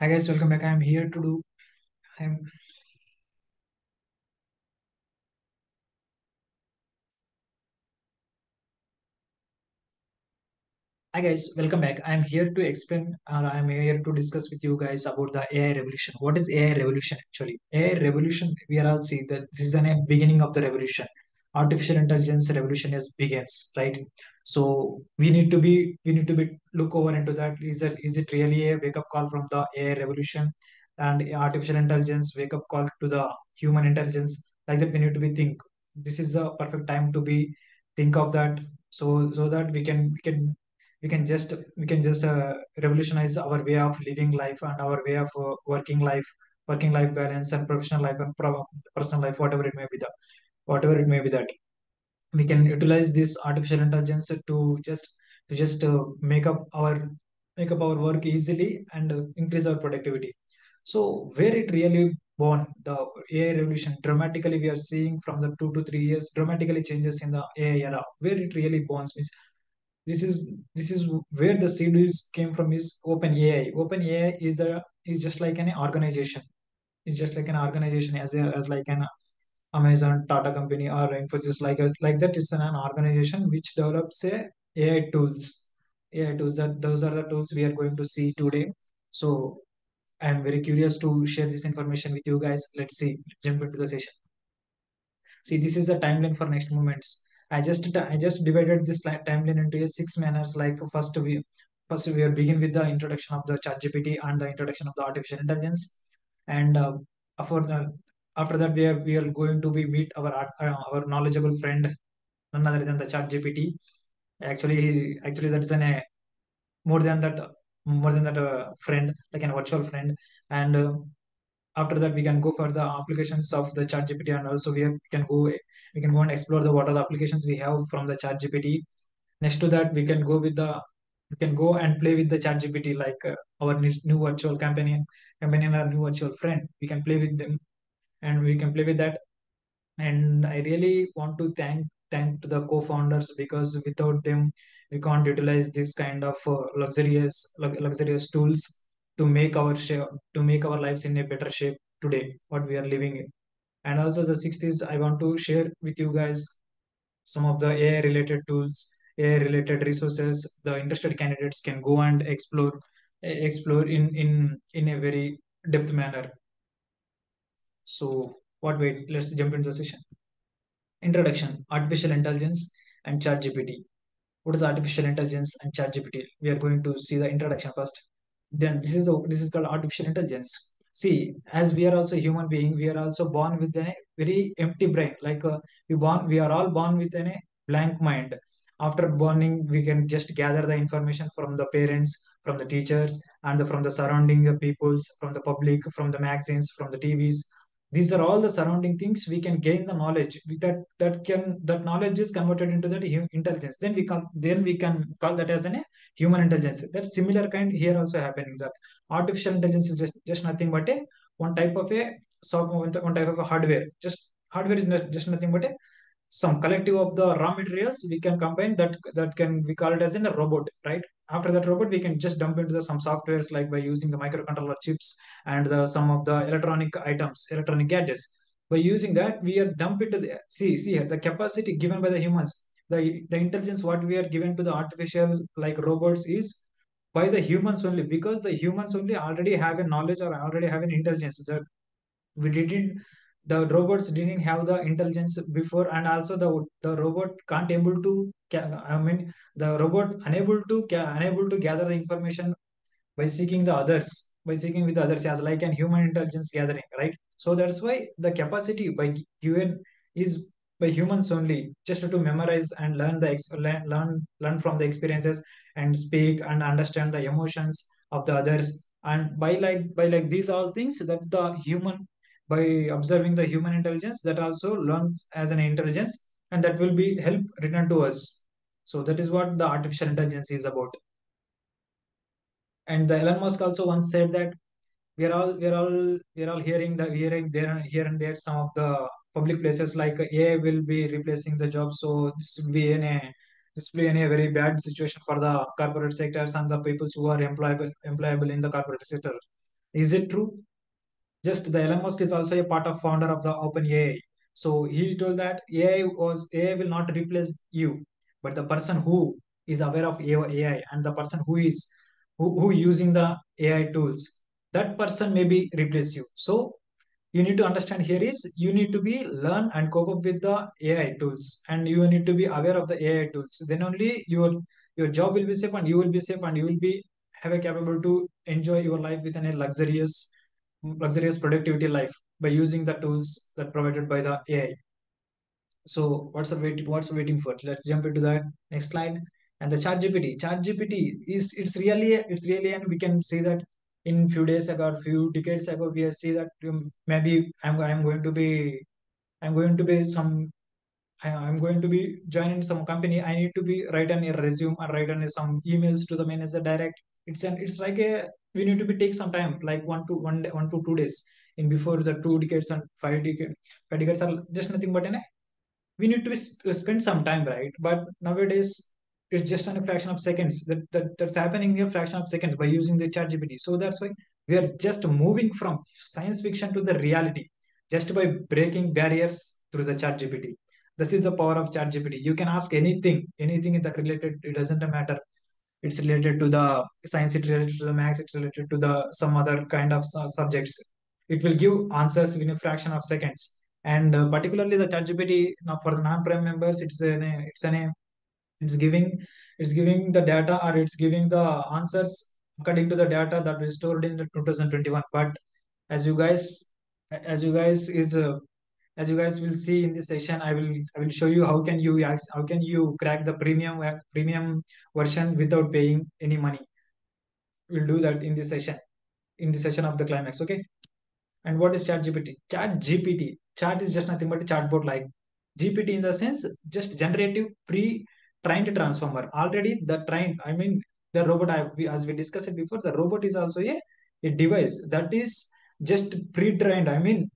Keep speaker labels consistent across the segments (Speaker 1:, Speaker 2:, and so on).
Speaker 1: Hi guys, welcome back. I'm here to do. I'm. Hi guys, welcome back. I'm here to explain. Uh, I'm here to discuss with you guys about the AI revolution. What is AI revolution actually? AI revolution. We are all see that this is a beginning of the revolution. Artificial intelligence revolution is begins, right? So we need to be we need to be look over into that. Is it is it really a wake up call from the AI revolution and artificial intelligence wake up call to the human intelligence? Like that, we need to be think. This is the perfect time to be think of that so so that we can we can we can just we can just uh, revolutionize our way of living life and our way of uh, working life working life balance and professional life and pro- personal life whatever it may be that whatever it may be that we can utilize this artificial intelligence to just to just uh, make up our make up our work easily and uh, increase our productivity. So where it really born the ai revolution dramatically we are seeing from the two to three years dramatically changes in the ai era. Where it really bonds means this is this is where the seed is came from is open ai open ai is the is just like an organization. It's just like an organization as a, as like an Amazon, Tata company, or Infosys like like that. It's an, an organization which develops a AI tools. AI tools that those are the tools we are going to see today. So I am very curious to share this information with you guys. Let's see. Let's jump into the session. See, this is the timeline for next moments. I just I just divided this timeline into a six manners. Like first we first we are begin with the introduction of the ChatGPT and the introduction of the artificial intelligence, and uh, after the, after that we are we are going to be meet our uh, our knowledgeable friend none other than the ChatGPT. Actually, actually that's an a more than that more than that uh, friend like an virtual friend and. Uh, after that we can go for the applications of the chat gpt and also we can go we can go and explore the what are the applications we have from the chat gpt next to that we can go with the we can go and play with the chat gpt like uh, our new, new virtual companion companion or new virtual friend we can play with them and we can play with that. And i really want to thank thank to the co-founders because without them we can't utilize this kind of uh, luxurious luxurious tools to make our share to make our lives in a better shape today what we are living in. And also the sixth is i want to share with you guys some of the ai related tools ai related resources the interested candidates can go and explore explore in in in a very depth manner so what wait let's jump into the session Introduction Artificial Intelligence and ChatGPT. What is artificial intelligence and ChatGPT? We are going to see the introduction first. Then this is the this is called artificial intelligence. See, as we are also human being, we are also born with a very empty brain. Like uh, we born, we are all born with a blank mind. After borning, we can just gather the information from the parents, from the teachers, and the, from the surrounding the peoples, from the public, from the magazines, from the TVs, these are all the surrounding things we can gain the knowledge. That that can that knowledge is converted into that intelligence. Then we can then we can call that as an a human intelligence. That similar kind here also happening that artificial intelligence is just, just nothing but a one type of a soft one type of a hardware. Just hardware is just nothing but a some collective of the raw materials we can combine that that can we call it as in a robot right? After that robot we can just dump into the some softwares like by using the microcontroller chips and the some of the electronic items electronic gadgets. By using that we are dump into the see see here the capacity given by the humans the the intelligence what we are given to the artificial like robots is by the humans only because the humans only already have a knowledge or already have an intelligence that we didn't the robots didn't have the intelligence before and also the the robot can't able to i mean the robot unable to unable to gather the information by seeking the others by seeking with others as like an human intelligence gathering right? So that's why the capacity by gi- given is by humans only just to memorize and learn the learn learn learn from the experiences and speak and understand the emotions of the others. And by like by like these all things that the human by observing the human intelligence that also learns as an intelligence and that will be help return to us so that is what the artificial intelligence is about and the Elon Musk also once said that we are all we are all we are all hearing the hearing there here and there some of the public places like AI will be replacing the job. So this will be in a this will be in a very bad situation for the corporate sectors and the people who are employable employable in the corporate sector. Is it true? Just the Elon Musk is also a part of founder of the OpenAI. So he told that AI was AI will not replace you, but the person who is aware of AI and the person who is who, who using the AI tools, that person maybe replace you. So you need to understand here is you need to be learn and cope up with the AI tools and you need to be aware of the AI tools. Then only your your job will be safe and you will be safe and you will be have a capable to enjoy your life within a luxurious luxurious productivity life by using the tools that provided by the AI. So what's the wait, what's waiting for? Let's jump into that next slide. And the chat GPT. Chat GPT is it's really it's really and we can see that in few days ago few decades ago we see that um, maybe I'm I'm going to be I'm going to be some I'm going to be joining some company. I need to be write on a resume or write on some emails to the manager direct. It's an it's like a we need to be take some time, like one to one day, one to two days in before the two decades and five decades. Five decades are just nothing but an we need to sp- uh, spend some time, right? But nowadays it's just in a fraction of seconds. That, that that's happening in a fraction of seconds by using the chat GPT. So that's why we are just moving from science fiction to the reality just by breaking barriers through the chat GPT. This is the power of chat GPT. You can ask anything, anything that related, it doesn't matter. It's related to the science, it's related to the maths, it's related to the some other kind of su- subjects. It will give answers in a fraction of seconds. And uh, particularly the ChatGPT now for the non-prime members it's an it's an it's giving it's giving the data or it's giving the answers according to the data that was stored in the 2021 but as you guys as you guys is uh, as you guys will see in this session i will i will show you how can you how can you crack the premium uh, premium version without paying any money we'll do that in this session in the session of the climax okay and what is Chat GPT? Chat GPT. Chat is just nothing but a chatbot like GPT in the sense just generative pre-trained transformer. Already the trained, I mean the robot as we discussed before, the robot is also a, a device that is just pre-trained. I mean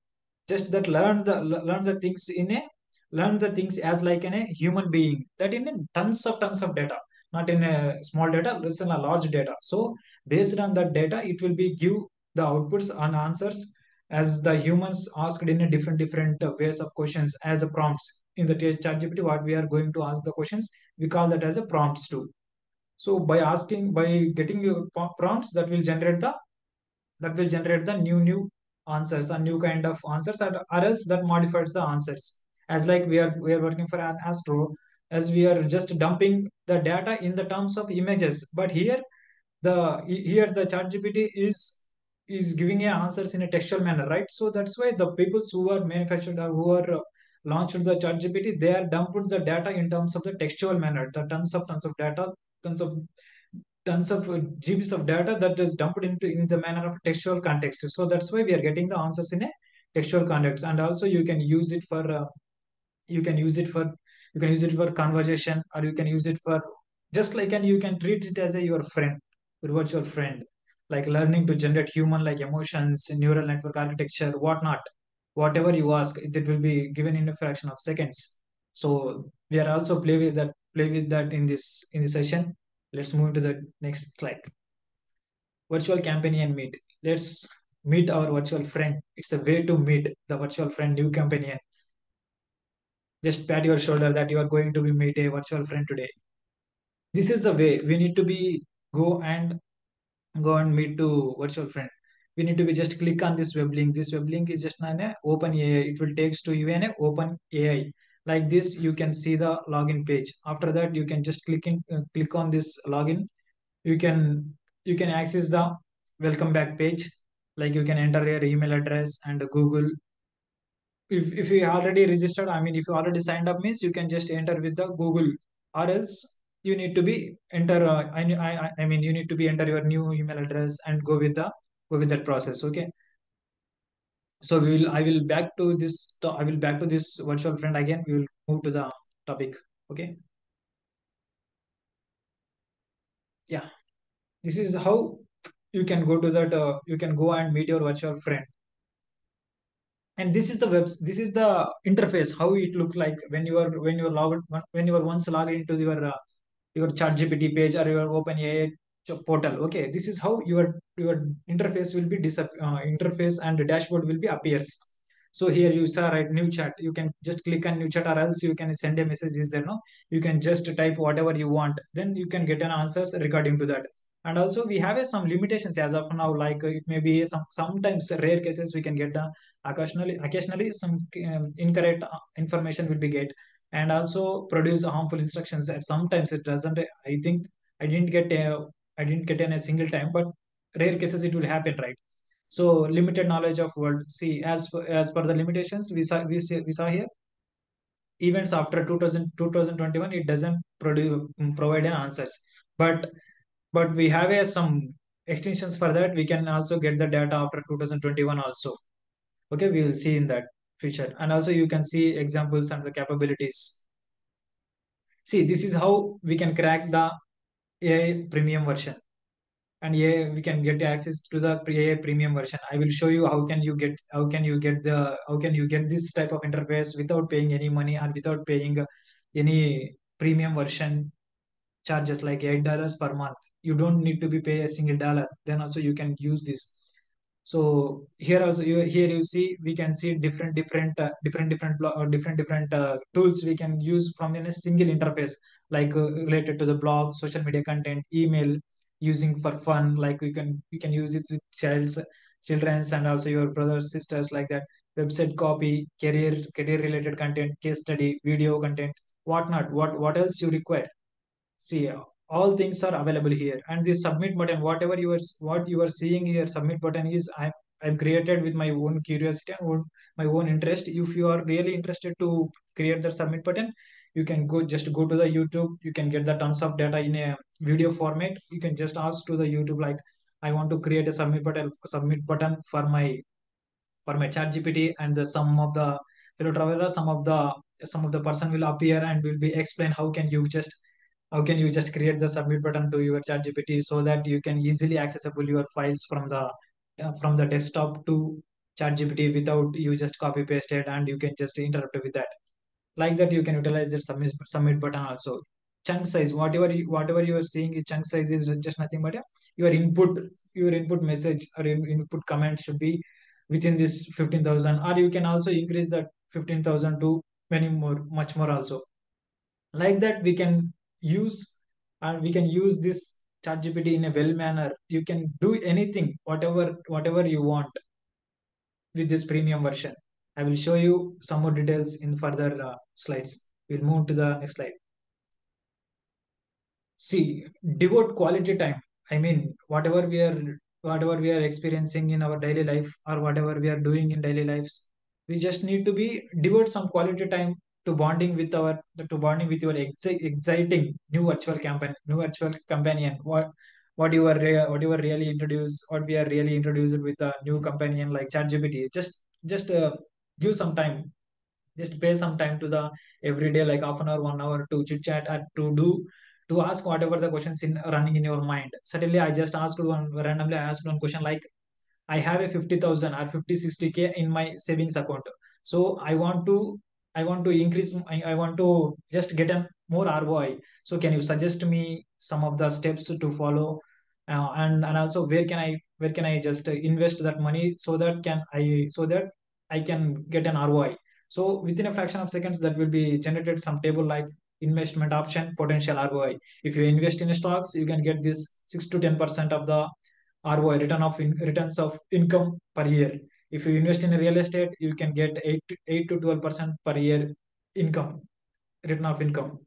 Speaker 1: just that learn the learn the things in a learn the things as like in a human being that in tons of tons of data not in a small data in a large data. So based on that data it will be give the outputs and answers as the humans asked in a different different ways of questions as a prompts. In the chat gpt what we are going to ask the questions we call that as a prompts too. So by asking by getting your prompts that will generate the that will generate the new new answers and new kind of answers or, else that modifies the answers. As like we are we are working for an astro as we are just dumping the data in the terms of images. But here the here the chat gpt is is giving a answers in a textual manner right? So that's why the people who are manufactured or who are uh, launched the chat gpt they are dumped the data in terms of the textual manner the tons of tons of data tons of tons of uh, GBs of data that is dumped into in the manner of textual context. So that's why we are getting the answers in a textual context, and also you can use it for uh, you can use it for you can use it for conversation, or you can use it for just like and you can treat it as a your friend, your virtual friend, like learning to generate human like emotions, neural network architecture, whatnot. Whatever you ask, it will be given in a fraction of seconds. So we are also play with that play with that in this in this session Let's move to the next slide. Virtual companion meet. Let's meet our virtual friend. It's a way to meet the virtual friend, new companion. Just pat your shoulder that you are going to be meet a virtual friend today. This is the way we need to be go and go and meet to virtual friend. We need to be just click on this web link. This web link is just an open AI. It will takes to you an open AI. Like this, you can see the login page. After that, you can just click in, uh, click on this login. You can you can access the welcome back page. Like you can enter your email address and google. If, if you already registered i mean if you already signed up means you can just enter with the google. Or else you need to be enter uh, I, I i mean you need to be enter your new email address and go with the go with that process okay so we will i will back to this i will back to this virtual friend again. We will move to the topic. Okay? Yeah. This is how you can go to that uh, you can go and meet your virtual friend. And this is the webs this is the interface how it look like when you are when you are logged when you are once logged into your uh, your chat gpt page or your open ai portal okay. This is how your your interface will be uh, interface and dashboard will be appears. So here you saw right new chat. You can just click on new chat or else you can send a message is there no? You can just type whatever you want. Then you can get an answers regarding to that. And also we have uh, some limitations as of now. Like uh, it may be some sometimes rare cases we can get uh, occasionally occasionally some um, incorrect uh, information will be get. And also produce harmful instructions at sometimes it doesn't i think i didn't get a I didn't get in a single time, but rare cases it will happen, right? So limited knowledge of world. See, as as per the limitations we saw we, we saw here, events after 2000, 2021 it doesn't produce mm, provide an answers, but but we have a, some extensions for that. We can also get the data after 2021 also. Okay, we will see in that future, and also you can see examples and the capabilities. See, this is how we can crack the AI premium version. And yeah we can get access to the AI premium version. I will show you how can you get how can you get the how can you get this type of interface without paying any money and without paying any premium version charges like eight dollars per month. You don't need to be pay a single dollar. Then also you can use this. So here also you here you see we can see different different uh, different different uh, different different uh, tools we can use from a single interface like uh, related to the blog social media content email using for fun like you can you can use it with child's children's and also your brothers sisters like that. Website copy career career related content case study video content whatnot. What what else you require? See all things are available here. And this submit button whatever you are what you are seeing here submit button is i i've created with my own curiosity and own, my own interest. If you are really interested to create the submit button you can go just go to the youtube. You can get the tons of data in a video format. You can just ask to the youtube like i want to create a submit button submit button for my for my chat gpt and the some of the fellow traveler some of the some of the person will appear and will be explain how can you just how can you just create the submit button to your chat gpt so that you can easily accessible your files from the uh, from the desktop to chat gpt without you just copy paste it and you can just interrupt with that like that you can utilize that submit, submit button also. Chunk size whatever you, whatever you are seeing is chunk size is just nothing but your input your input message or input comment should be within this 15000 or you can also increase that 15000 to many more much more also. Like that we can use and we can use this chat gpt in a well manner. You can do anything whatever whatever you want with this premium version I will show you some more details in further uh, slides. We'll move to the next slide. See, devote quality time. I mean, whatever we are, whatever we are experiencing in our daily life or whatever we are doing in daily lives, we just need to be devote some quality time to bonding with our, to bonding with your exciting new virtual campaign, new virtual companion. What, what you are, what you are really introduced, what we are really introduced with a new companion like ChatGPT. Just, just uh, give some time just pay some time to the every day like half an hour one hour to chit chat and to do to ask whatever the questions in running in your mind. Suddenly i just asked one randomly i asked one question like i have a 50000 or 50 60k in my savings account. So i want to i want to increase I, want to just get a more roi so can you suggest me some of the steps to follow? Uh, and and also where can i where can i just invest that money so that can i so that I can get an ROI. So within a fraction of seconds, that will be generated some table like investment option, potential ROI. If you invest in stocks, you can get this six to ten percent of the ROI return of in, returns of income per year. If you invest in real estate, you can get eight to, eight to twelve percent per year income return of income.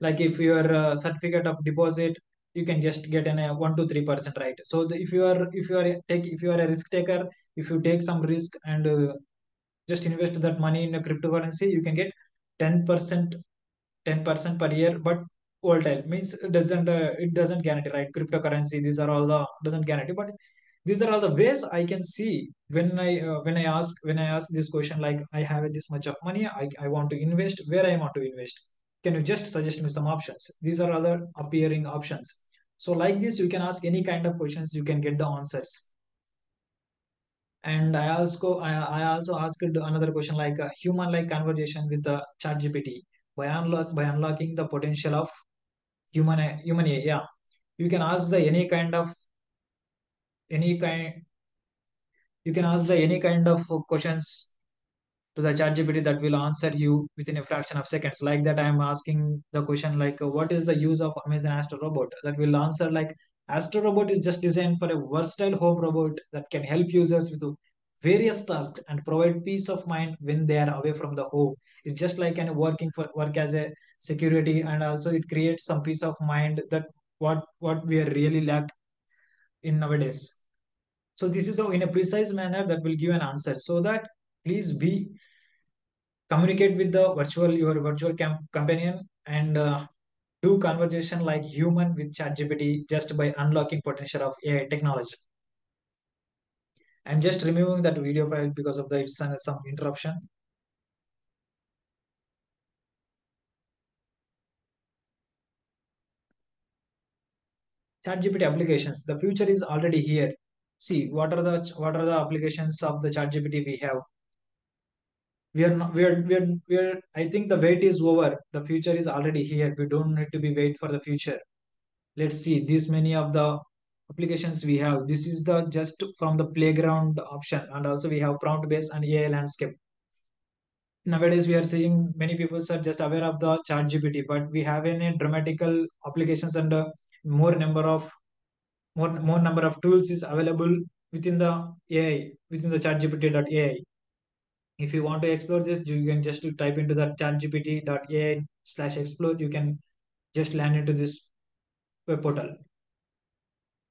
Speaker 1: Like if your uh, certificate of deposit you can just get an a 1 to 3 percent right? So the, if you are if you are take if you are a risk taker if you take some risk and uh, just invest that money in a cryptocurrency you can get 10 percent 10 percent per year but volatile. Means it doesn't uh, it doesn't guarantee right? Cryptocurrency these are all the doesn't guarantee. But these are all the ways i can see when i uh, when i ask when i ask this question like i have this much of money. I, I want to invest. Where i want to invest can you just suggest me some options? These are other appearing options. So like this you can ask any kind of questions you can get the answers. And i also i, I also asked another question like uh, a human like conversation with uh, the chat gpt by unlock by unlocking the potential of human uh, human AI. yeah. You can ask the any kind of any kind you can ask the any kind of questions to the chat GPT that will answer you within a fraction of seconds. Like that, I'm asking the question like, what is the use of Amazon Astro Robot? That will answer like, Astro Robot is just designed for a versatile home robot that can help users with various tasks and provide peace of mind when they are away from the home. It's just like an working for work as a security, and also it creates some peace of mind that what what we are really lack in nowadays. So this is how in a precise manner that will give an answer. So that please be communicate with the virtual your virtual camp companion and uh, do conversation like human with ChatGPT just by unlocking potential of AI technology. I'm just removing that video file because of the it's some interruption. ChatGPT applications. The future is already here. See what are the what are the applications of the ChatGPT we have. We are not we are we are we are. I think the wait is over. The future is already here. We don't need to be wait for the future. let's see this many of the applications we have this is the just from the playground option and also we have prompt based and ai landscape nowadays we are seeing many people are just aware of the chat gpt but we have any dramatical applications and uh, more number of more more number of tools is available within the ai within the chat gpt.ai if you want to explore this you can just type into the chat gpt.ai slash explore. You can just land into this web portal.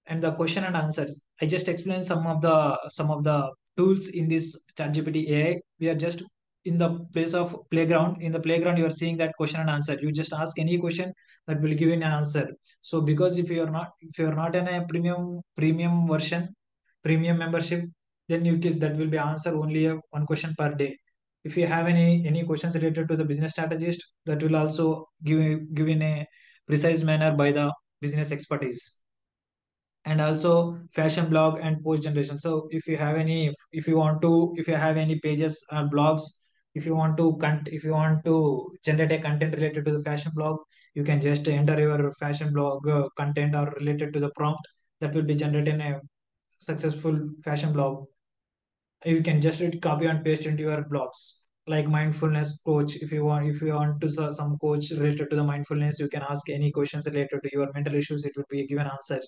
Speaker 1: And the question and answers. I just explained some of the some of the tools in this ChatGPT ai we are just in the place of playground. In the playground you are seeing that question and answer. You just ask any question that will give you an answer. So because if you are not if you are not in a premium premium version premium membership then you get that will be answer only a one question per day. If you have any any questions related to the business strategist that will also give give in a precise manner by the business expertise. And also fashion blog and post generation. So if you have any if you want to if you have any pages or blogs if you want to if you want to generate a content related to the fashion blog you can just enter your fashion blog uh, content or related to the prompt that will be generated in a successful fashion blog you can just copy and paste into your blogs. Like mindfulness coach if you want if you want to some coach related to the mindfulness you can ask any questions related to your mental issues. It will be a given answer.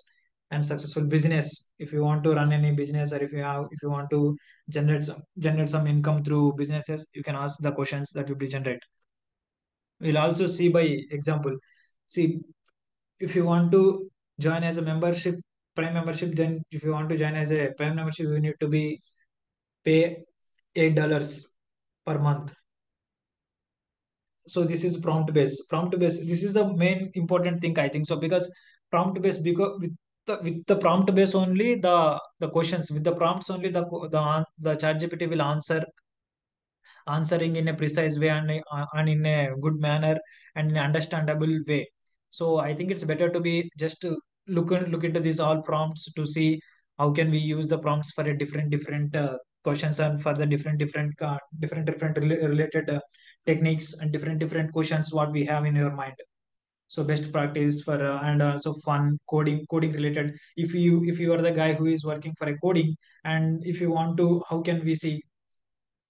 Speaker 1: And successful business if you want to run any business or if you have if you want to generate some generate some income through businesses you can ask the questions that will be generated. We'll also see by example. See if you want to join as a membership prime membership then if you want to join as a prime membership you need to be pay eight dollars per month. So this is prompt based prompt based this is the main important thing i think. So because prompt based because with the, with the prompt base only the the questions with the prompts only the the the chat gpt will answer answering in a precise way and, and in a good manner and in an understandable way. So i think it's better to be just look in- look into these all prompts to see how can we use the prompts for a different different uh, questions and for the different different uh, different different rela- related uh, techniques and different different questions what we have in your mind. So best practice for uh, and also fun coding coding related. If you if you are the guy who is working for a coding and if you want to how can we see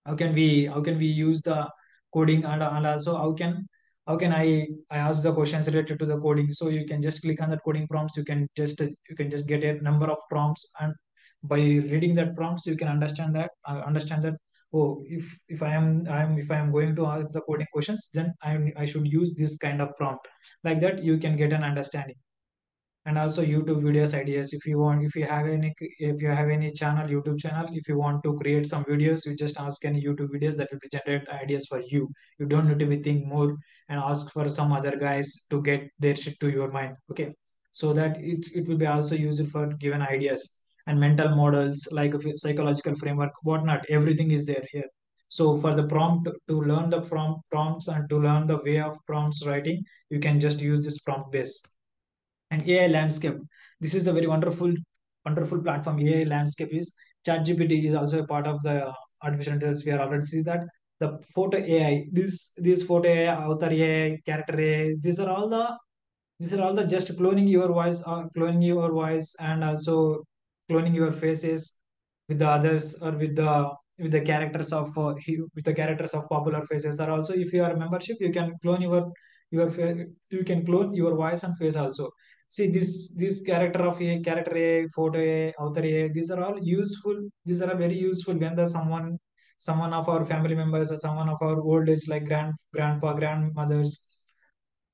Speaker 1: how can we how can we use the coding and, and also how can how can i i ask the questions related to the coding? So you can just click on that coding prompts. You can just you can just get a number of prompts and by reading that prompts you can understand that uh, understand that oh if if i am i am if i am going to ask the coding questions then i i should use this kind of prompt. Like that you can get an understanding. And also youtube videos ideas. If you want if you have any if you have any channel youtube channel if you want to create some videos you just ask any youtube videos that will be generate ideas for you. You don't need to be think more and ask for some other guys to get their shit to your mind. Okay. So that it's it will be also used for given ideas and mental models like a psychological framework whatnot everything is there here so for the prompt to learn the prompt prompts and to learn the way of prompts writing you can just use this prompt base and AI landscape. This is the very wonderful, wonderful platform. AI landscape is ChatGPT is also a part of the artificial intelligence. We are already sees that the photo AI, this this photo AI, author AI, character AI, these are all the these are all the just cloning your voice or cloning your voice and also cloning your faces with the others or with the with the characters of uh, with the characters of popular faces. Or also if you are a membership you can clone your your you can clone your voice and face also. See this this character of a character a photo a author a these are all useful. These are very useful when the someone someone of our family members or someone of our old age like grand grandpa grandmothers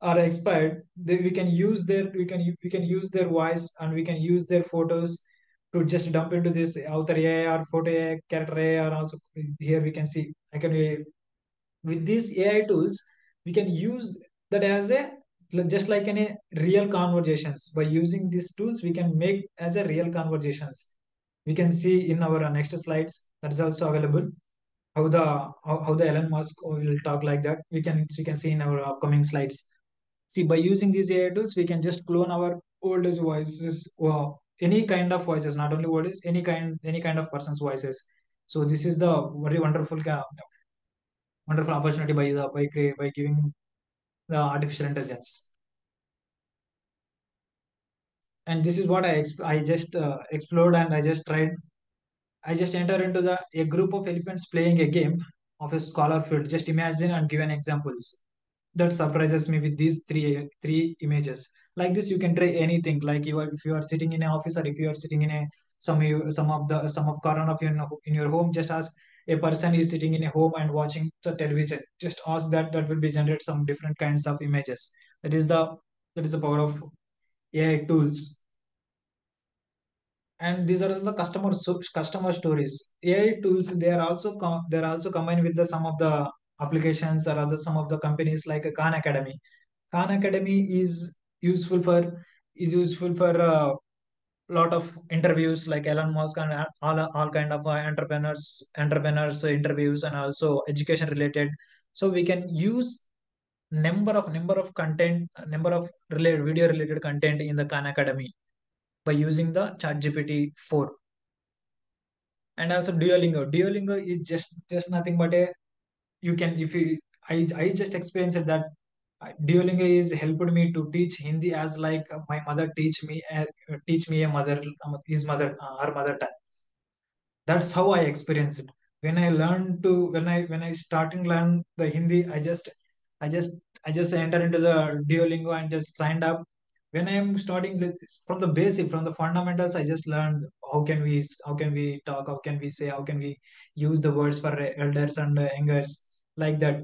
Speaker 1: are expired they, we can use their we can we can use their voice and we can use their photos to just dump into this author AI or photo AI, character AI, or also here we can see I can with these AI tools we can use that as a just like in a real conversations. By using these tools we can make as a real conversations. We can see in our next slides that is also available how the how, how the Elon Musk will talk like that. We can we can see in our upcoming slides. See, by using these AI tools, we can just clone our old voices, or any kind of voices, not only voices, any kind, any kind of person's voices. So this is the very wonderful, wonderful opportunity by the by by giving the artificial intelligence. And this is what I I just uh, explored and I just tried. I just enter into the a group of elephants playing a game of a scholar field. Just imagine and give an examples that surprises me with these three three images like this you can try anything. Like you are if you are sitting in an office or if you are sitting in a some some of the some of corner of your in your home just ask a person is sitting in a home and watching the television. Just ask that that will be generate some different kinds of images. That is the that is the power of ai tools. And these are the customer customer stories. Ai tools they are also they're also combined with the some of the applications or other some of the companies like khan academy. Khan academy is useful for is useful for a uh, lot of interviews like elon musk and all, all kind of uh, entrepreneurs entrepreneurs interviews and also education related so we can use number of number of content number of related video related content in the khan academy by using the ChatGPT 4. And also Duolingo. Duolingo is just just nothing but a you can if you I I just experienced that Duolingo is helped me to teach Hindi as like my mother teach me uh, teach me a mother his mother uh, her mother tongue. That's how I experienced it. When I learned to when I when I starting learn the Hindi, I just I just I just enter into the Duolingo and just signed up when i'm starting from the basic from the fundamentals i just learned how can we how can we talk how can we say how can we use the words for elders and youngers like that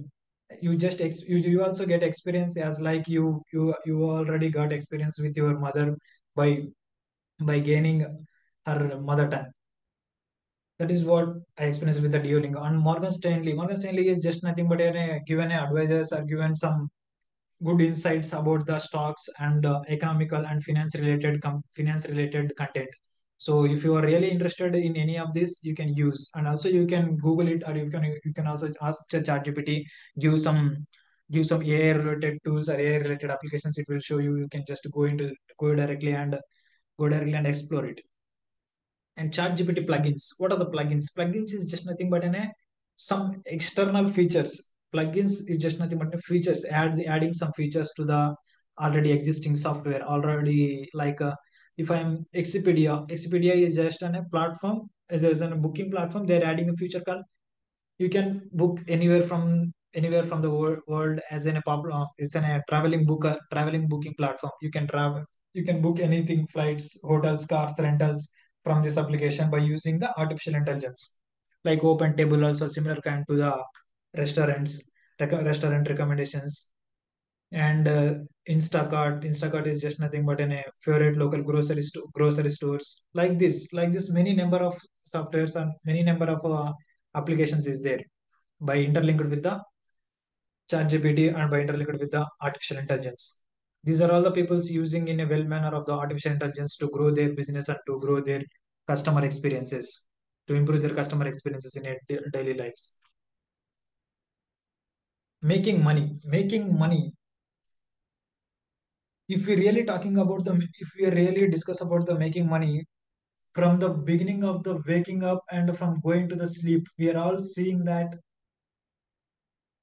Speaker 1: you just ex- you, you also get experience as like you you you already got experience with your mother by by gaining her mother tongue that is what I experienced with the Duolingo. And Morgan Stanley, Morgan Stanley is just nothing but a, given a advisors or given some good insights about the stocks and uh, economical and finance related finance related content so if you are really interested in any of this you can use. And also you can google it or you can you can also ask ChatGPT give some give some AI related tools or AI related applications. It will show you. You can just go into go directly and go directly and explore it. And ChatGPT plugins. What are the plugins? Plugins is just nothing but an some external features. Plugins is just nothing but features. Add the, adding some features to the already existing software. Already like uh, if i'm expedia expedia is just on a platform as, as a booking platform they're adding a feature called you can book anywhere from anywhere from the world, world as in a uh, it's in a traveling book uh, traveling booking platform. You can travel you can book anything flights hotels cars rentals from this application by using the artificial intelligence. Like open table also similar kind to the restaurants restaurant recommendations and uh, instacart instacart is just nothing but in a favorite local grocery store grocery stores. Like this like this many number of softwares and many number of uh, applications is there. By interlinked with the chat gpt and by interlinked with the artificial intelligence. These are all the people's using in a well manner of the artificial intelligence to grow their business and to grow their customer experiences to improve their customer experiences in their daily lives. Making money making money if we really talking about the if we really discuss about the making money from the beginning of the waking up and from going to the sleep we are all seeing that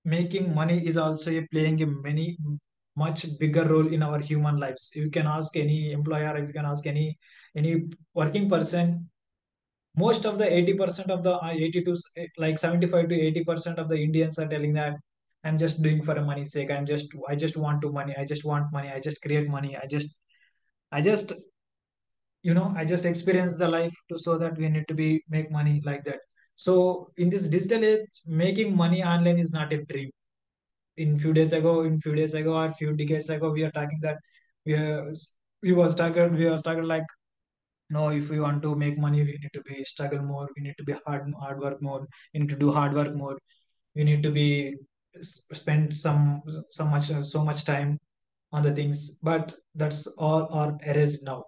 Speaker 1: making money is also playing a many much bigger role in our human lives. You can ask any employer if you can ask any any working person most of the 80% of the uh, 80 to like 75 to 80% of the indians are telling that i'm just doing for a money's sake. I'm just i just want to money. I just want money. I just create money. I just i just you know i just experience the life to so that we need to be make money like that. So in this digital age making money online is not a dream. In few days ago in few days ago or few decades ago we are talking that we are we was talking we was talking like no if we want to make money we need to be struggle more. We need to be hard hard work more. We need to do hard work more. We need to be spend some so much so much time on the things but that's all are erased now.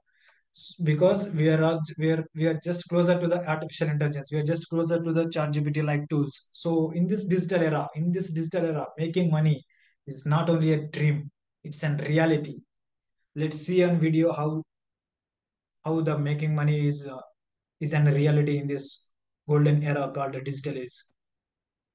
Speaker 1: Because we are all- we are we are just closer to the artificial intelligence. We are just closer to the chat gpt like tools. So in this digital era in this digital era making money is not only a dream it's a reality. Let's see on video how how the making money is uh, is a reality in this golden era called the digital age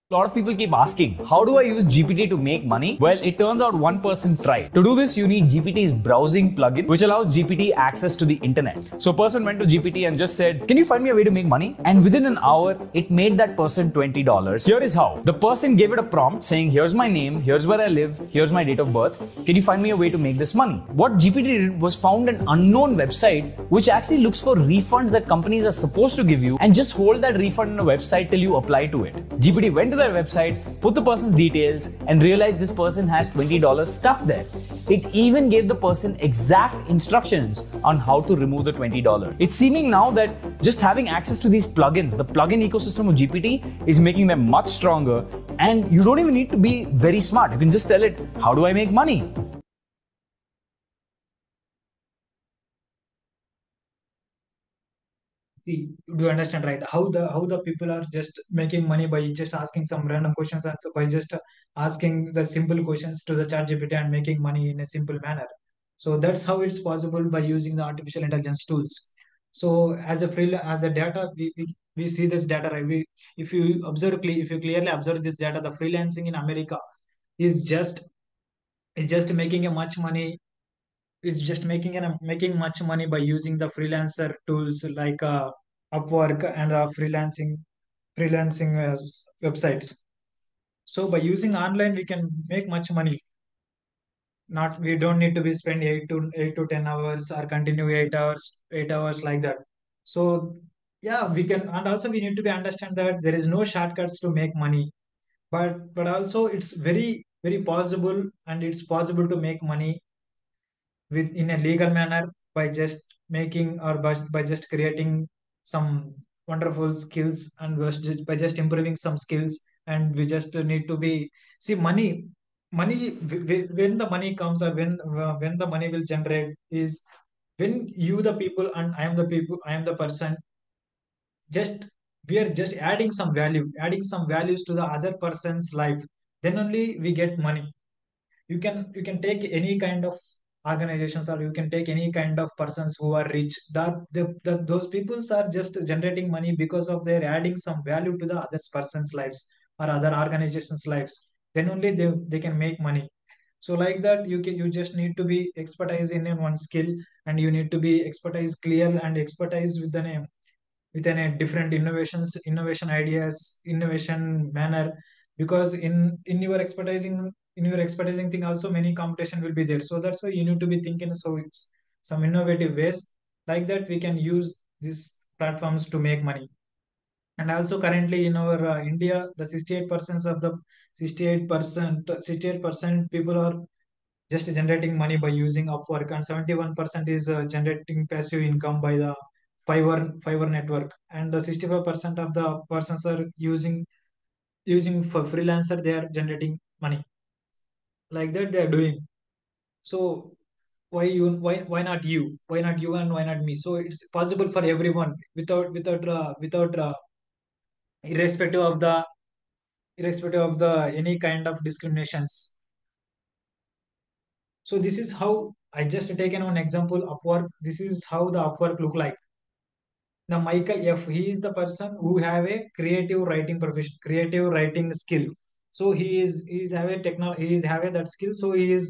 Speaker 2: A lot of people keep asking, how do I use GPT to make money? Well, it turns out one person tried. To do this, you need GPT's browsing plugin, which allows GPT access to the internet. So a person went to GPT and just said, Can you find me a way to make money? And within an hour, it made that person $20. Here is how. The person gave it a prompt saying, Here's my name, here's where I live, here's my date of birth. Can you find me a way to make this money? What GPT did was found an unknown website which actually looks for refunds that companies are supposed to give you and just hold that refund on a website till you apply to it. GPT went to their website, put the person's details, and realized this person has $20 stuck there. It even gave the person exact instructions on how to remove the $20. It's seeming now that just having access to these plugins, the plugin ecosystem of GPT, is making them much stronger, and you don't even need to be very smart. You can just tell it, How do I make money?
Speaker 1: Do you understand right? How the how the people are just making money by just asking some random questions and by just asking the simple questions to the chat gpt and making money in a simple manner. So that's how it's possible by using the artificial intelligence tools. So as a free as a data we, we, we see this data right? We if you observe if you clearly observe this data the freelancing in america is just is just making a much money is just making an, making much money by using the freelancer tools like uh, Upwork and the freelancing freelancing uh, websites. So by using online, we can make much money. Not we don't need to be spend eight to eight to ten hours or continue eight hours eight hours like that. So yeah, we can and also we need to be understand that there is no shortcuts to make money. But but also it's very very possible and it's possible to make money with in a legal manner by just making or by, by just creating some wonderful skills and by just improving some skills and we just need to be see money money wh- wh- when the money comes or when uh, when the money will generate is when you the people and i am the people i am the person just we are just adding some value adding some values to the other person's life then only we get money. You can you can take any kind of organizations or you can take any kind of persons who are rich that the, the, those peoples are just generating money because of their adding some value to the other person's lives or other organizations lives. Then only they, they can make money. So like that you can you just need to be expertise in one skill and you need to be expertise clear and expertise with the name with any different innovations innovation ideas innovation manner. Because in in your expertising in your expertising thing also many competition will be there. So that's why you need to be thinking so some innovative ways. Like that we can use these platforms to make money. And also currently in our uh, india the 68% of the 68% 68% people are just generating money by using Upwork, and 71% is uh, generating passive income by the Fiverr Fiverr network, and the 65% of the persons are using using for freelancer. They are generating money like that. They are doing so. Why you? Why why not you? Why not you and why not me? So it's possible for everyone without without uh, without uh, irrespective of the irrespective of the any kind of discriminations. So this is how I just taken one example Upwork. This is how the Upwork look like. The Michael F. He is the person who have a creative writing profession, creative writing skill. So he is he is have a techno he is have a that skill. So he is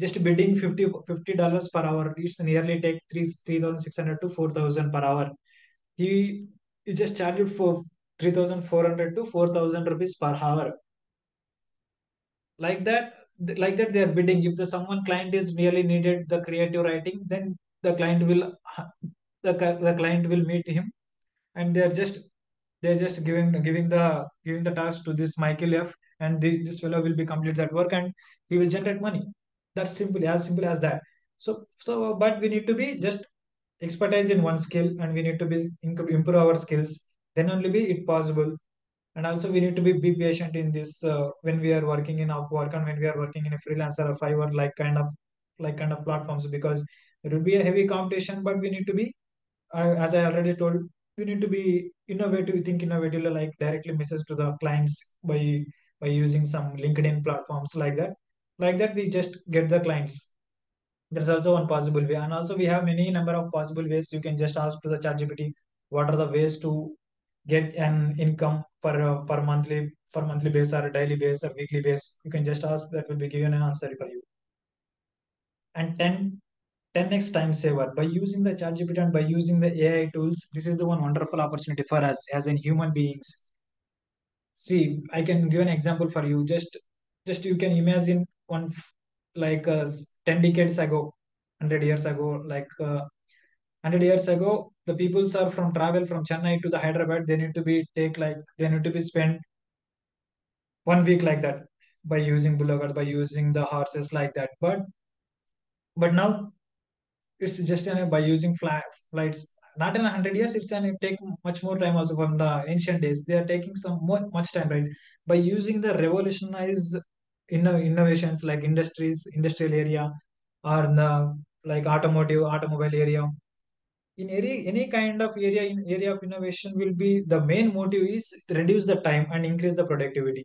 Speaker 1: just bidding 50 dollars per hour. It's nearly take 3 3600 to 4000 per hour. He he just charged for 3400 to 4000 rupees per hour. Like that like that they are bidding. If the someone client is really needed the creative writing then the client will the, the client will meet him. And they are just they're just giving giving the giving the task to this michael f and the, this fellow will be complete that work and he will generate money. That's simple as simple as that. So so but we need to be just expertise in one skill and we need to be improve our skills. Then only be it possible. And also we need to be, be patient in this uh, when we are working in Upwork and when we are working in a freelancer or Fiverr like kind of like kind of platforms because there will be a heavy competition but we need to be uh, as I already told we need to be innovative think innovatively like directly message to the clients by by using some LinkedIn platforms like that. Like that we just get the clients. There's also one possible way. And also we have many number of possible ways. You can just ask to the chat gpt what are the ways to get an income per uh, per monthly per monthly base or daily base or weekly base? You can just ask. That will be given an answer for you. And 10 10x time saver. By using the chat gpt and by using the ai tools this is the one wonderful opportunity for us as in human beings see i can give an example for you. Just just you can imagine one like uh, 10 decades ago 100 years ago like uh, 100 years ago the peoples are from travel from chennai to the hyderabad. They need to be take like they need to be spent one week like that by using bullocks by using the horses like that. But but now it's just uh, by using fly, flights not in a hundred years it's an take much more time also from the ancient days. They are taking some more much time right? By using the revolutionize inno- innovations like industries industrial area or the like automotive automobile area. In any any kind of area in area of innovation will be the main motive is reduce the time and increase the productivity.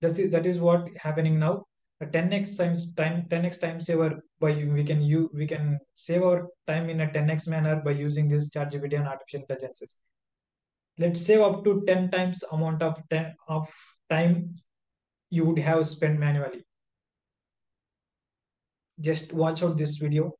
Speaker 1: That's that is what happening now 10x times time 10x time saver by we can you we can save our time in a 10x manner by using this chat gpt and artificial intelligences. Let's save up to 10 times amount of 10 of time you would have spent manually. Just watch out this video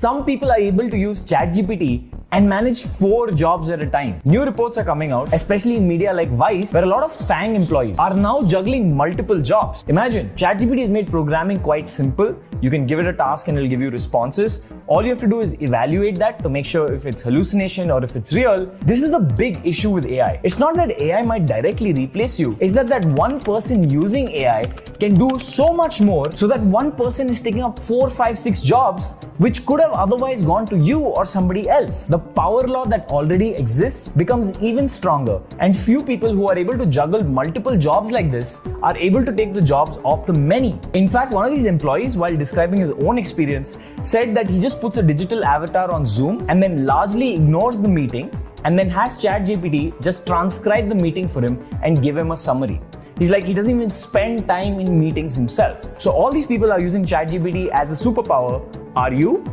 Speaker 2: some people are able to use ChatGPT and manage four jobs at a time. New reports are coming out, especially in media like Vice, where a lot of FANG employees are now juggling multiple jobs. Imagine, ChatGPT has made programming quite simple. You can give it a task and it'll give you responses. All you have to do is evaluate that to make sure if it's hallucination or if it's real. This is the big issue with AI. It's not that AI might directly replace you, it's that that one person using AI can do so much more so that one person is taking up four, five, six jobs which could have otherwise gone to you or somebody else. The power law that already exists becomes even stronger, and few people who are able to juggle multiple jobs like this are able to take the jobs of the many. In fact, one of these employees, while describing his own experience, said that he just puts a digital avatar on Zoom and then largely ignores the meeting and then has ChatGPT just transcribe the meeting for him and give him a summary. He's like, he doesn't even spend time in meetings himself. So all these people are using ChatGPT as a superpower. Are you?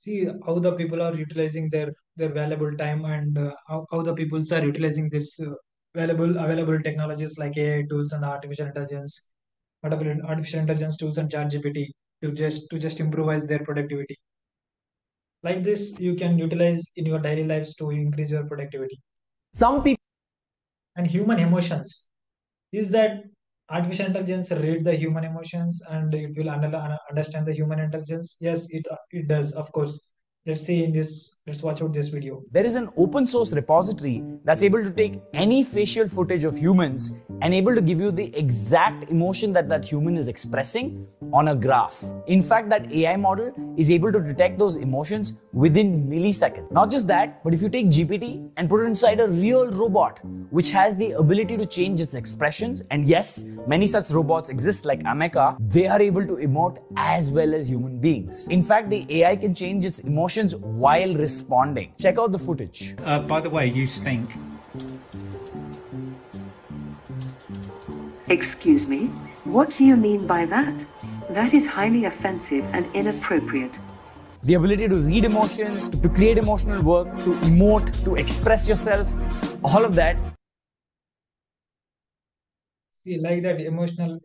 Speaker 1: See how the people are utilizing their their valuable time and uh, how, how the people are utilizing this uh, valuable available technologies like AI tools and artificial intelligence, artificial intelligence tools and ChatGPT to just to just improvise their productivity. Like this, you can utilize in your daily lives to increase your productivity.
Speaker 2: Some people
Speaker 1: and human emotions is that artificial intelligence read the human emotions and it will understand the human intelligence. Yes it it does of course. Let's see in this let's watch out this video.
Speaker 2: There is an open source repository that's able to take any facial footage of humans and able to give you the exact emotion that that human is expressing on a graph. In fact that ai model is able to detect those emotions within milliseconds. Not just that but if you take gpt and put it inside a real robot which has the ability to change its expressions and yes many such robots exist like ameca they are able to emote as well as human beings. In fact the ai can change its emotions emotions while responding. Check out the footage.
Speaker 3: Uh, by the way, you stink.
Speaker 4: Excuse me? What do you mean by that? That is highly offensive and inappropriate.
Speaker 2: The ability to read emotions, to create emotional work, to emote, to express yourself, all of that.
Speaker 1: See, like that emotional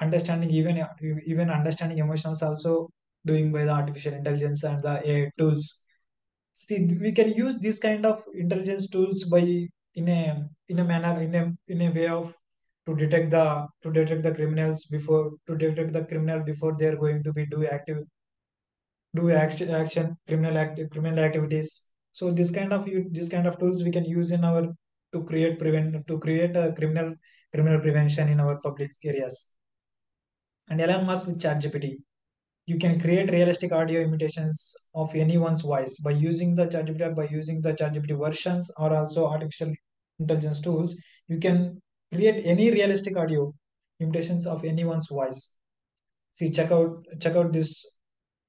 Speaker 1: understanding even even understanding emotions also doing by the artificial intelligence and the AI tools. See, we can use this kind of intelligence tools by in a in a manner in a in a way of to detect the to detect the criminals before to detect the criminal before they are going to be do active do action action criminal act criminal activities. So this kind of this kind of tools we can use in our to create prevent to create a criminal criminal prevention in our public areas. And Elon Musk with ChatGPT, you can create realistic audio imitations of anyone's voice by using the ChatGPT by using the ChatGPT versions or also artificial intelligence tools. You can create any realistic audio imitations of anyone's voice. See, check out check out this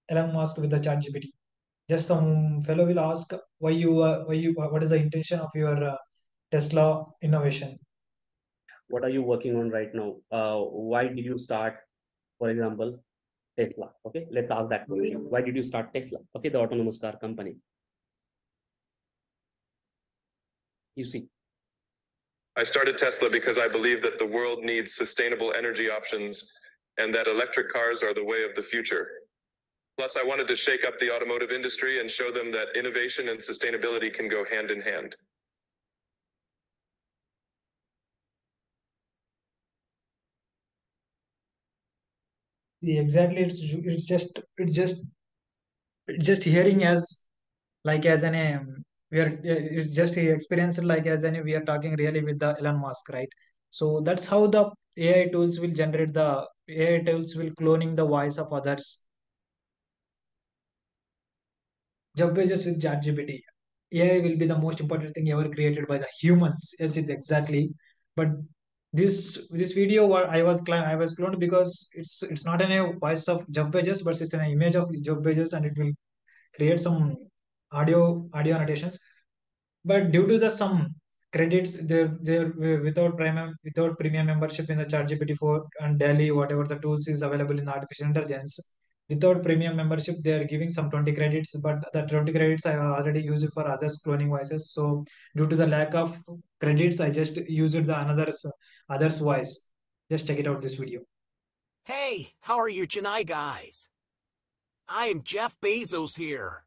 Speaker 1: Elon Musk with the ChatGPT. Just some fellow will ask why you uh, why you what is the intention of your uh, Tesla innovation.
Speaker 3: What are you working on right now? Uh, why did you start, for example, Tesla? Okay, let's ask that question. Why did you start Tesla? Okay, the autonomous car company. You see,
Speaker 5: I started Tesla because I believe that the world needs sustainable energy options and that electric cars are the way of the future. Plus, I wanted to shake up the automotive industry and show them that innovation and sustainability can go hand in hand.
Speaker 1: See, exactly. It's it's just it's just it's just hearing as like as an um, we are it's just experienced like as any we are talking really with the Elon Musk, right? So that's how the AI tools will generate the AI tools will cloning the voice of others. Jeff Bezos with ChatGPT. AI will be the most important thing ever created by the humans. Yes, it's exactly. But this this video I was I was cloned because it's it's not a voice of Jeff Bezos, but it's an image of Jeff Bezos, and it will create some audio audio annotations. But due to the some credits, they're they're without premium without premium membership in the ChatGPT 4 and DALL-E, whatever the tools is available in artificial intelligence. Without premium membership, they are giving some 20 credits, but the 20 credits I already used for others cloning voices. So due to the lack of credits, I just used the another's others voice. Just check it out this video.
Speaker 6: Hey, how are you Chennai guys? I am Jeff Bezos here.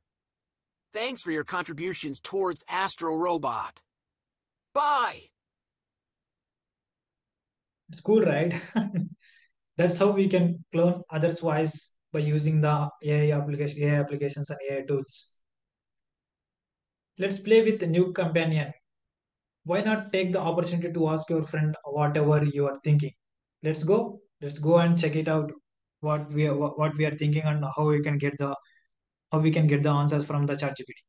Speaker 6: Thanks for your contributions towards Astro Robot. Bye!
Speaker 1: It's cool, right? That's how we can clone others' voice by using the AI application, AI applications and AI tools. Let's play with the new companion. Why not take the opportunity to ask your friend whatever you are thinking? Let's go. Let's go and check it out. What we are, what we are thinking and how we can get the how we can get the answers from the ChatGPT.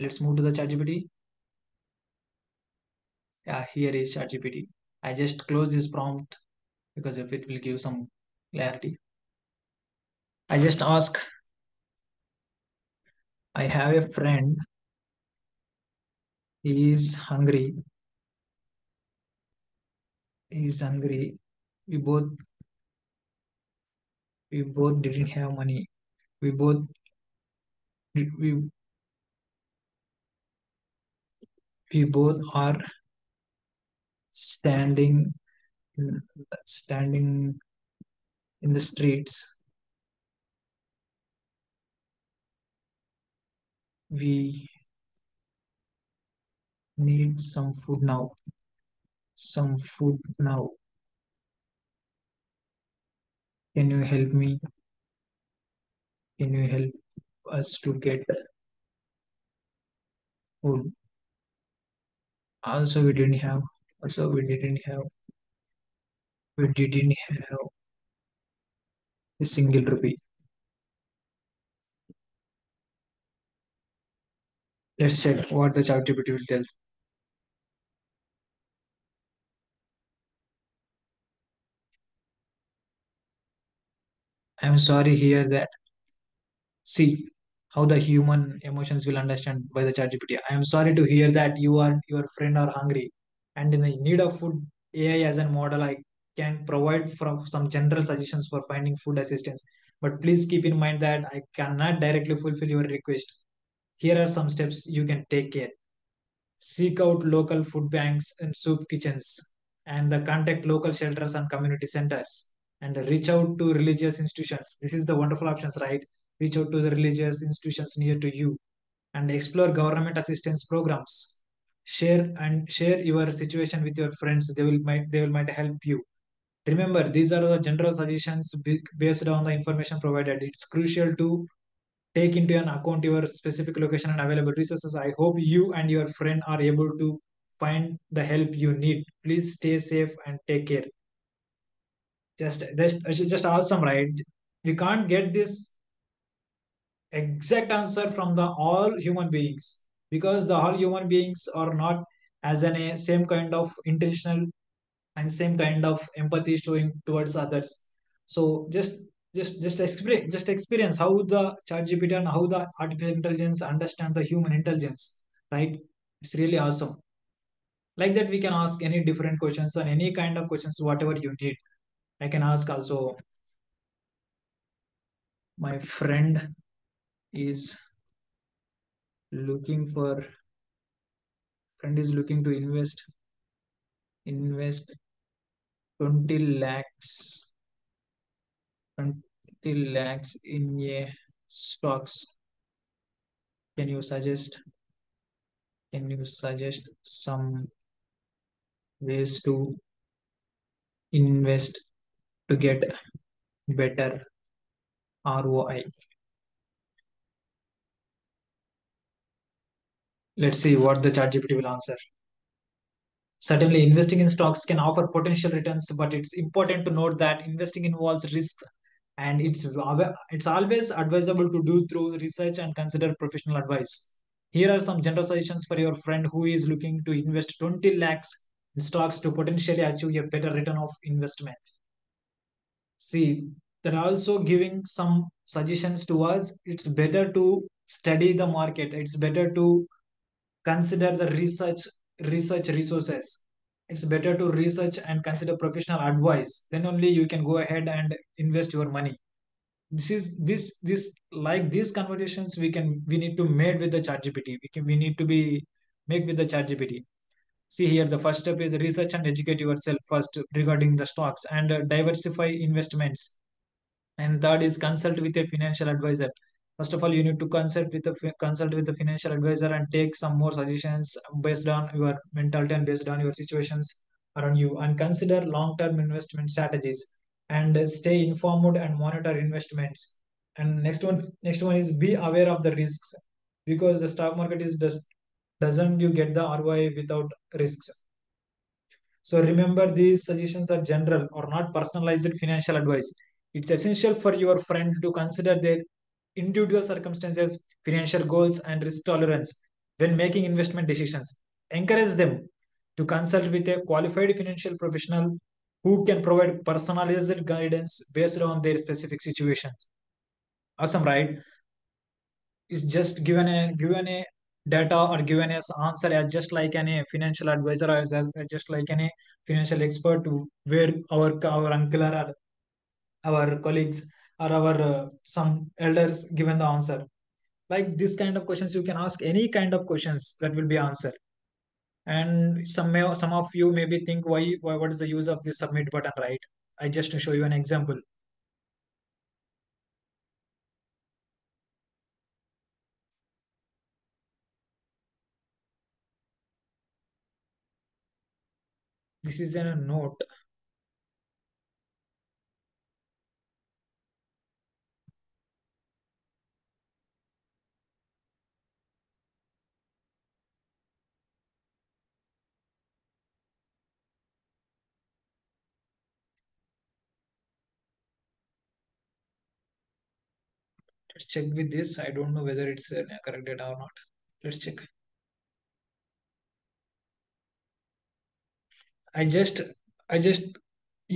Speaker 1: Let's move to the ChatGPT. Yeah, here is ChatGPT. I just close this prompt because if it will give some clarity. I just ask, I have a friend, he is hungry. He is hungry. We both we both didn't have money. We both we we both are standing standing in the streets we need some food now. Some food now. Can you help me? Can you help us to get food? Also we didn't have. Also we didn't have. We didn't have a single rupee let's check what the ChatGPT will tell i'm sorry here that see how the human emotions will understand by the ChatGPT. I am sorry to hear that you are your friend are hungry and in the need of food. AI as a model, I can provide from some general suggestions for finding food assistance. But please keep in mind that I cannot directly fulfill your request. Here are some steps you can take care seek out local food banks and soup kitchens and the contact local shelters and community centers and reach out to religious institutions. This is the wonderful options right? Reach out to the religious institutions near to you and explore government assistance programs. Share and share your situation with your friends. They will might they will might help you. Remember these are the general suggestions based on the information provided. It's crucial to take into an account your specific location and available resources. I hope you and your friend are able to find the help you need. Please stay safe and take care. Just, just, just awesome, right? We can't get this exact answer from the all human beings because the all human beings are not as an a same kind of intentional and same kind of empathy showing towards others. So just just just experience just experience how the chat gpt and how the artificial intelligence understand the human intelligence right? It's really awesome. Like that we can ask any different questions on any kind of questions whatever you need. I can ask also. My friend is looking for friend is looking to invest invest 20 lakhs 20 lakhs in a stocks can you suggest can you suggest some ways to invest to get better ROI let's see what the chat GPT will answer. Certainly investing in stocks can offer potential returns but it's important to note that investing involves risks and it's it's always advisable to do through research and consider professional advice. Here are some general suggestions for your friend who is looking to invest 20 lakhs in stocks to potentially achieve a better return of investment. See they're also giving some suggestions to us it's better to study the market. It's better to consider the research research resources it's better to research and consider professional advice. Then only you can go ahead and invest your money. This is this this like these conversations we can we need to made with the chat gpt we can we need to be make with the chat gpt see here the first step is research and educate yourself first regarding the stocks and diversify investments. And third is consult with a financial advisor first of all you need to consult with the consult with the financial advisor and take some more suggestions based on your mentality and based on your situations around you. And consider long-term investment strategies and stay informed and monitor investments. And next one next one is be aware of the risks because the stock market is just doesn't you get the ROI without risks? So remember these suggestions are general or not personalized financial advice. It's essential for your friend to consider their individual circumstances, financial goals, and risk tolerance when making investment decisions. Encourage them to consult with a qualified financial professional who can provide personalized guidance based on their specific situations. Awesome, right? It's just given a given a data or given as answer as just like any financial advisor or as, as just like any financial expert to where our our uncle or our colleagues or our uh, some elders given the answer. Like this kind of questions you can ask any kind of questions that will be answered. And some may some of you maybe think why, why what is the use of this submit button right? I just to show you an example. This is a note let's check with this. I don't know whether it's a correct data or not. Let's check. I just i just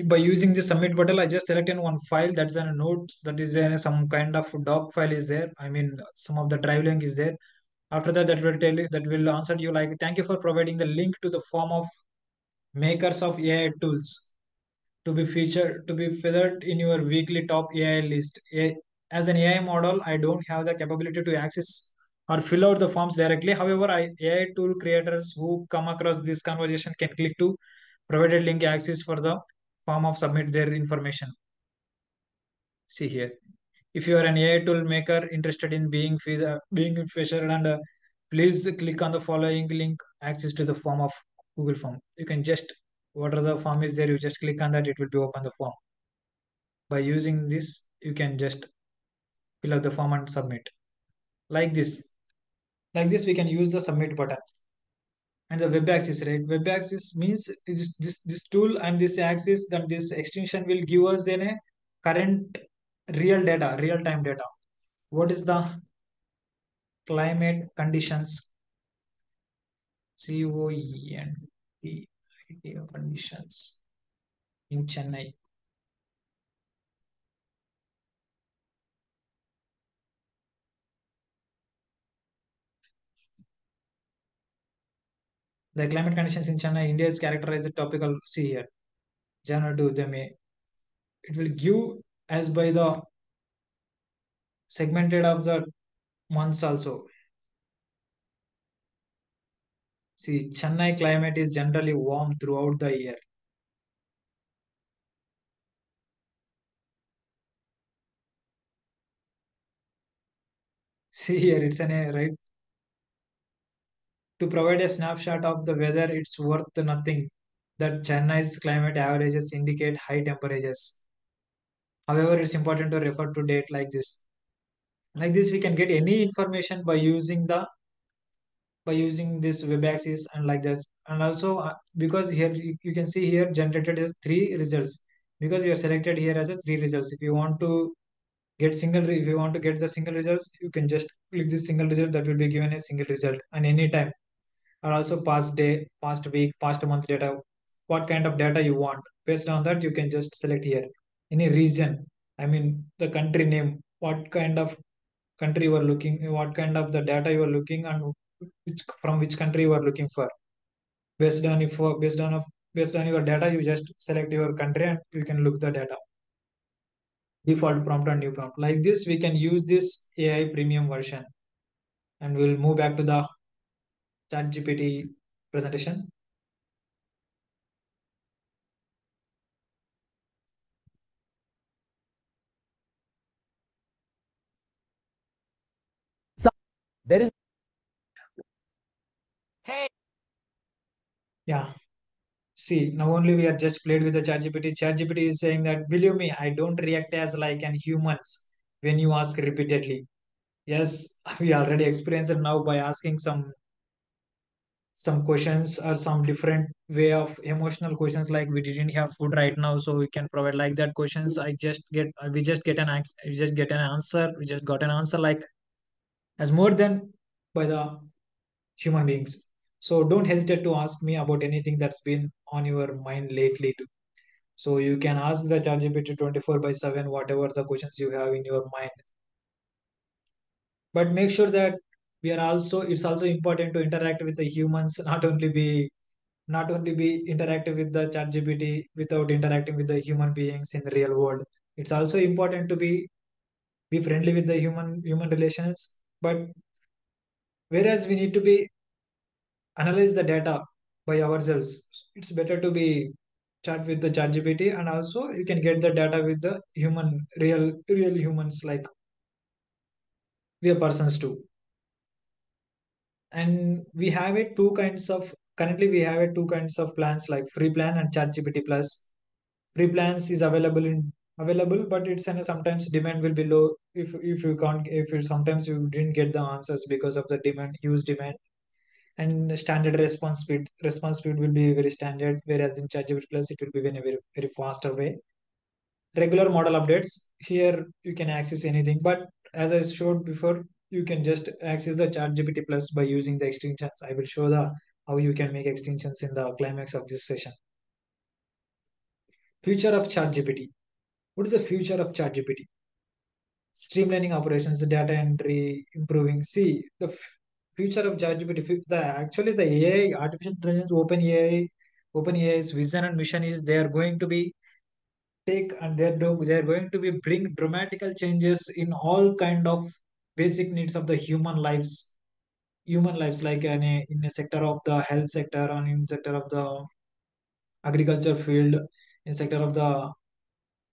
Speaker 1: by using the submit button i just select in one file. That's a note that is in some kind of doc file is there. I mean some of the drive link is there. After that that will tell you that will answer you like thank you for providing the link to the form of makers of ai tools to be featured to be featured in your weekly top ai list as an ai model i don't have the capability to access or fill out the forms directly. However, AI tool creators who come across this conversation can click to provided link access for the form of submit their information. See here. If you are an AI tool maker interested in being uh, being featured and uh, please click on the following link access to the form of Google form. You can just whatever the form is there, you just click on that, it will be open the form. By using this, you can just fill out the form and submit. Like this. Like this, we can use the submit button. And the web access, right? Web access means this, this, tool and this access, that this extension will give us in a current real data, real time data. What is the climate conditions? C O E N T conditions in Chennai. The climate conditions in Chennai, India is characterized as tropical. See here, January to the May. It will give as by the segmented of the months also. See, Chennai climate is generally warm throughout the year. See here, it's an a right. To provide a snapshot of the weather, it's worth nothing that Chennai's climate averages indicate high temperatures. However, it's important to refer to date like this. Like this, we can get any information by using the by using this web access and like that and also uh, because here you, you, can see here generated as three results because we are selected here as a three results if you want to get single if you want to get the single results you can just click this single result that will be given a single result and any time or also past day past week past month data what kind of data you want. Based on that you can just select here. Any region i mean the country name what kind of country you are looking what kind of the data you are looking and which from which country you are looking for. Based on if based on of based on your data you just select your country and you can look the data. Default prompt and new prompt. Like this we can use this ai premium version. And we'll move back to the chat gpt presentation
Speaker 2: so there is
Speaker 6: Hey.
Speaker 1: Yeah. See, now only we are just played with the ChatGPT. ChatGPT is saying that, believe me, I don't react as like an humans when you ask repeatedly. Yes, we already experienced it now by asking some some questions or some different way of emotional questions like we didn't have food right now so we can provide like that questions i just get we just get an we just get an answer we just got an answer like as more than by the human beings so don't hesitate to ask me about anything that's been on your mind lately too. So you can ask the ChatGPT 24 by 7, whatever the questions you have in your mind. But make sure that we are also, it's also important to interact with the humans, not only be not only be interactive with the ChatGPT without interacting with the human beings in the real world. It's also important to be be friendly with the human human relations, but whereas we need to be analyze the data by ourselves. It's better to be chat with the chat GPT and also you can get the data with the human, real, real humans like real persons too. And we have it two kinds of currently we have it two kinds of plans like free plan and chat GPT plus. Free plans is available in available but it's and sometimes demand will be low if if you can't if you, sometimes you didn't get the answers because of the demand use demand and standard response speed response speed will be very standard whereas in ChatGPT plus it will be in a very very faster way regular model updates here you can access anything but as i showed before you can just access the chat gpt plus by using the extensions. I will show the how you can make extensions in the climax of this session. Future of chat gpt what is the future of chat gpt streamlining operations data entry improving. See the future of ChatGPT, the actually the AI, artificial intelligence, Open AI, Open AI's vision and mission is they are going to be take and they're they're going to be bring dramatical changes in all kind of basic needs of the human lives human lives like in a, in a sector of the health sector and in sector of the agriculture field in sector of the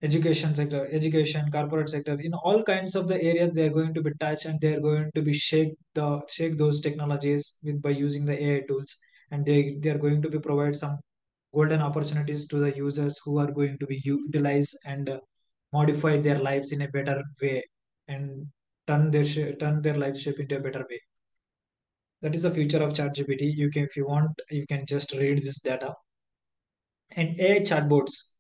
Speaker 1: education sector education corporate sector in all kinds of the areas they are going to be touched and they are going to be shake the shake those technologies with by using the ai tools. And they they are going to be provide some golden opportunities to the users who are going to be utilize and modify their lives in a better way. And turn their turn their life shape into a better way that is the future of ChatGPT. You can, if you want, you can just read this data. And AI chatbots.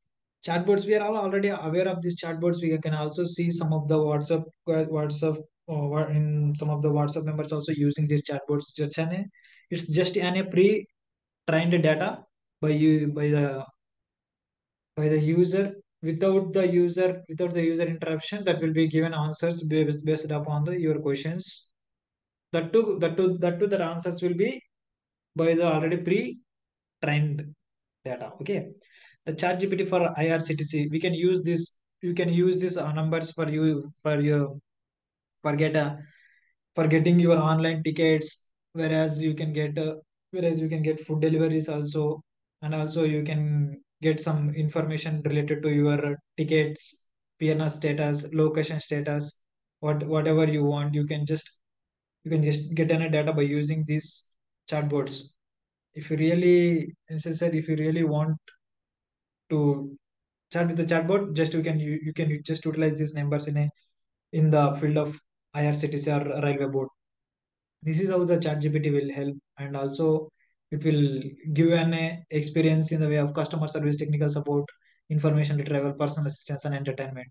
Speaker 1: Chatbots, we are all already aware of these chatbots. We can also see some of the WhatsApp, WhatsApp, uh, in some of the WhatsApp members also using these chatbots. Just an, it's just an a pre-trained data by you by the by the user without the user without the user interruption that will be given answers based, based upon the your questions that too that too that too the answers will be by the already pre-trained data. Okay, the chat GPT for IRCTC, we can use this. You can use these uh, numbers for you for your for get a for getting your online tickets. Whereas you can get uh, whereas you can get food deliveries also, and also you can get some information related to your tickets, PNR status, location status, what whatever you want. You can just you can just get any data by using these chatbots. If you really necessary if you really want to chat with the chatbot just you can you, you can just utilize these numbers in a in the field of irctc or railway board. This is how the chat gpt will help. And also it will give an uh, experience in the way of customer service technical support information retrieval personal assistance and entertainment.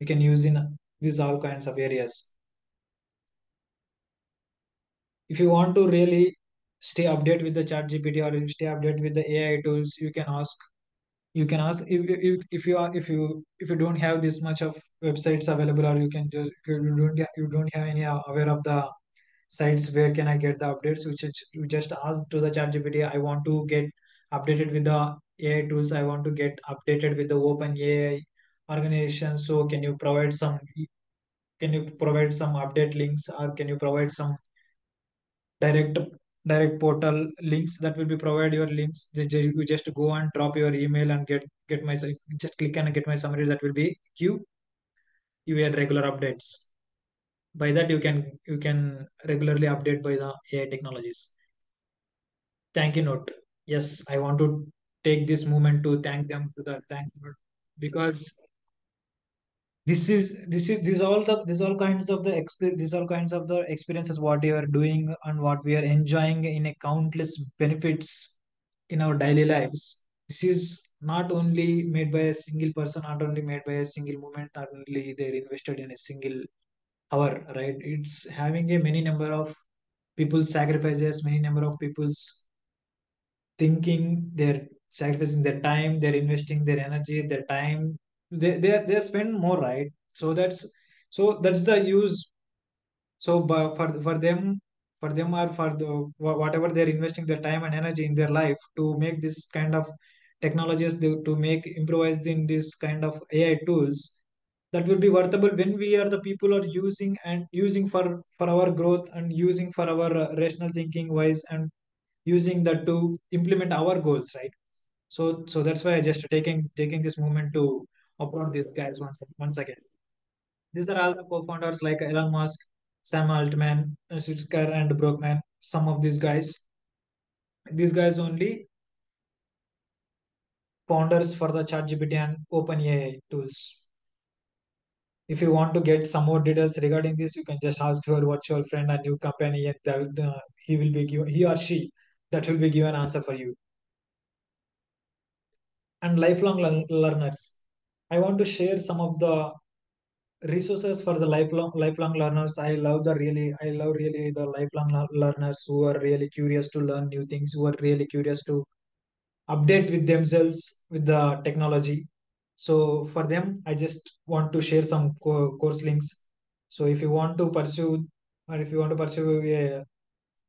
Speaker 1: You can use in these all kinds of areas. If you want to really stay update with the chat gpt or stay update with the ai tools you can ask you can ask if, if, if you are if you if you don't have this much of websites available or you can just you don't you don't have any aware of the sites where can i get the updates? Which you just ask to the chat gpt i want to get updated with the ai tools. I want to get updated with the open ai organization. So can you provide some can you provide some update links or can you provide some direct direct portal links that will be provide your links? You just go and drop your email and get get my just click and get my summary. That will be you you get regular updates by that you can you can regularly update by the ai technologies. Thank you note. Yes i want to take this moment to thank them to the thank you because this is this is these all the these all kinds of the these all kinds of the experiences what you are doing and what we are enjoying in a countless benefits in our daily lives. This is not only made by a single person not only made by a single moment not only they're invested in a single hour right? It's having a many number of people's sacrifices many number of people's thinking they're sacrificing their time they're investing their energy their time. They they, they spend more right? So that's so that's the use. So for for them for them or for the whatever they're investing their time and energy in their life to make this kind of technologies to make improvise in this kind of ai tools that will be worthable when we are the people are using and using for for our growth and using for our uh, rational thinking wise and using that to implement our goals right? So so that's why i just taking taking this moment to applaud these guys once once again. These are all the co-founders like elon musk sam altman Zucker and brockman some of these guys. These guys only founders for the ChatGPT and OpenAI tools. If you want to get some more details regarding this, you can just ask your virtual friend and new company, and the, uh, he will be given, he or she that will be given answer for you. And lifelong learners, I want to share some of the resources for the lifelong lifelong learners. I love the really, I love really the lifelong learners who are really curious to learn new things, who are really curious to update with themselves with the technology so for them i just want to share some co- course links. So if you want to pursue or if you want to pursue a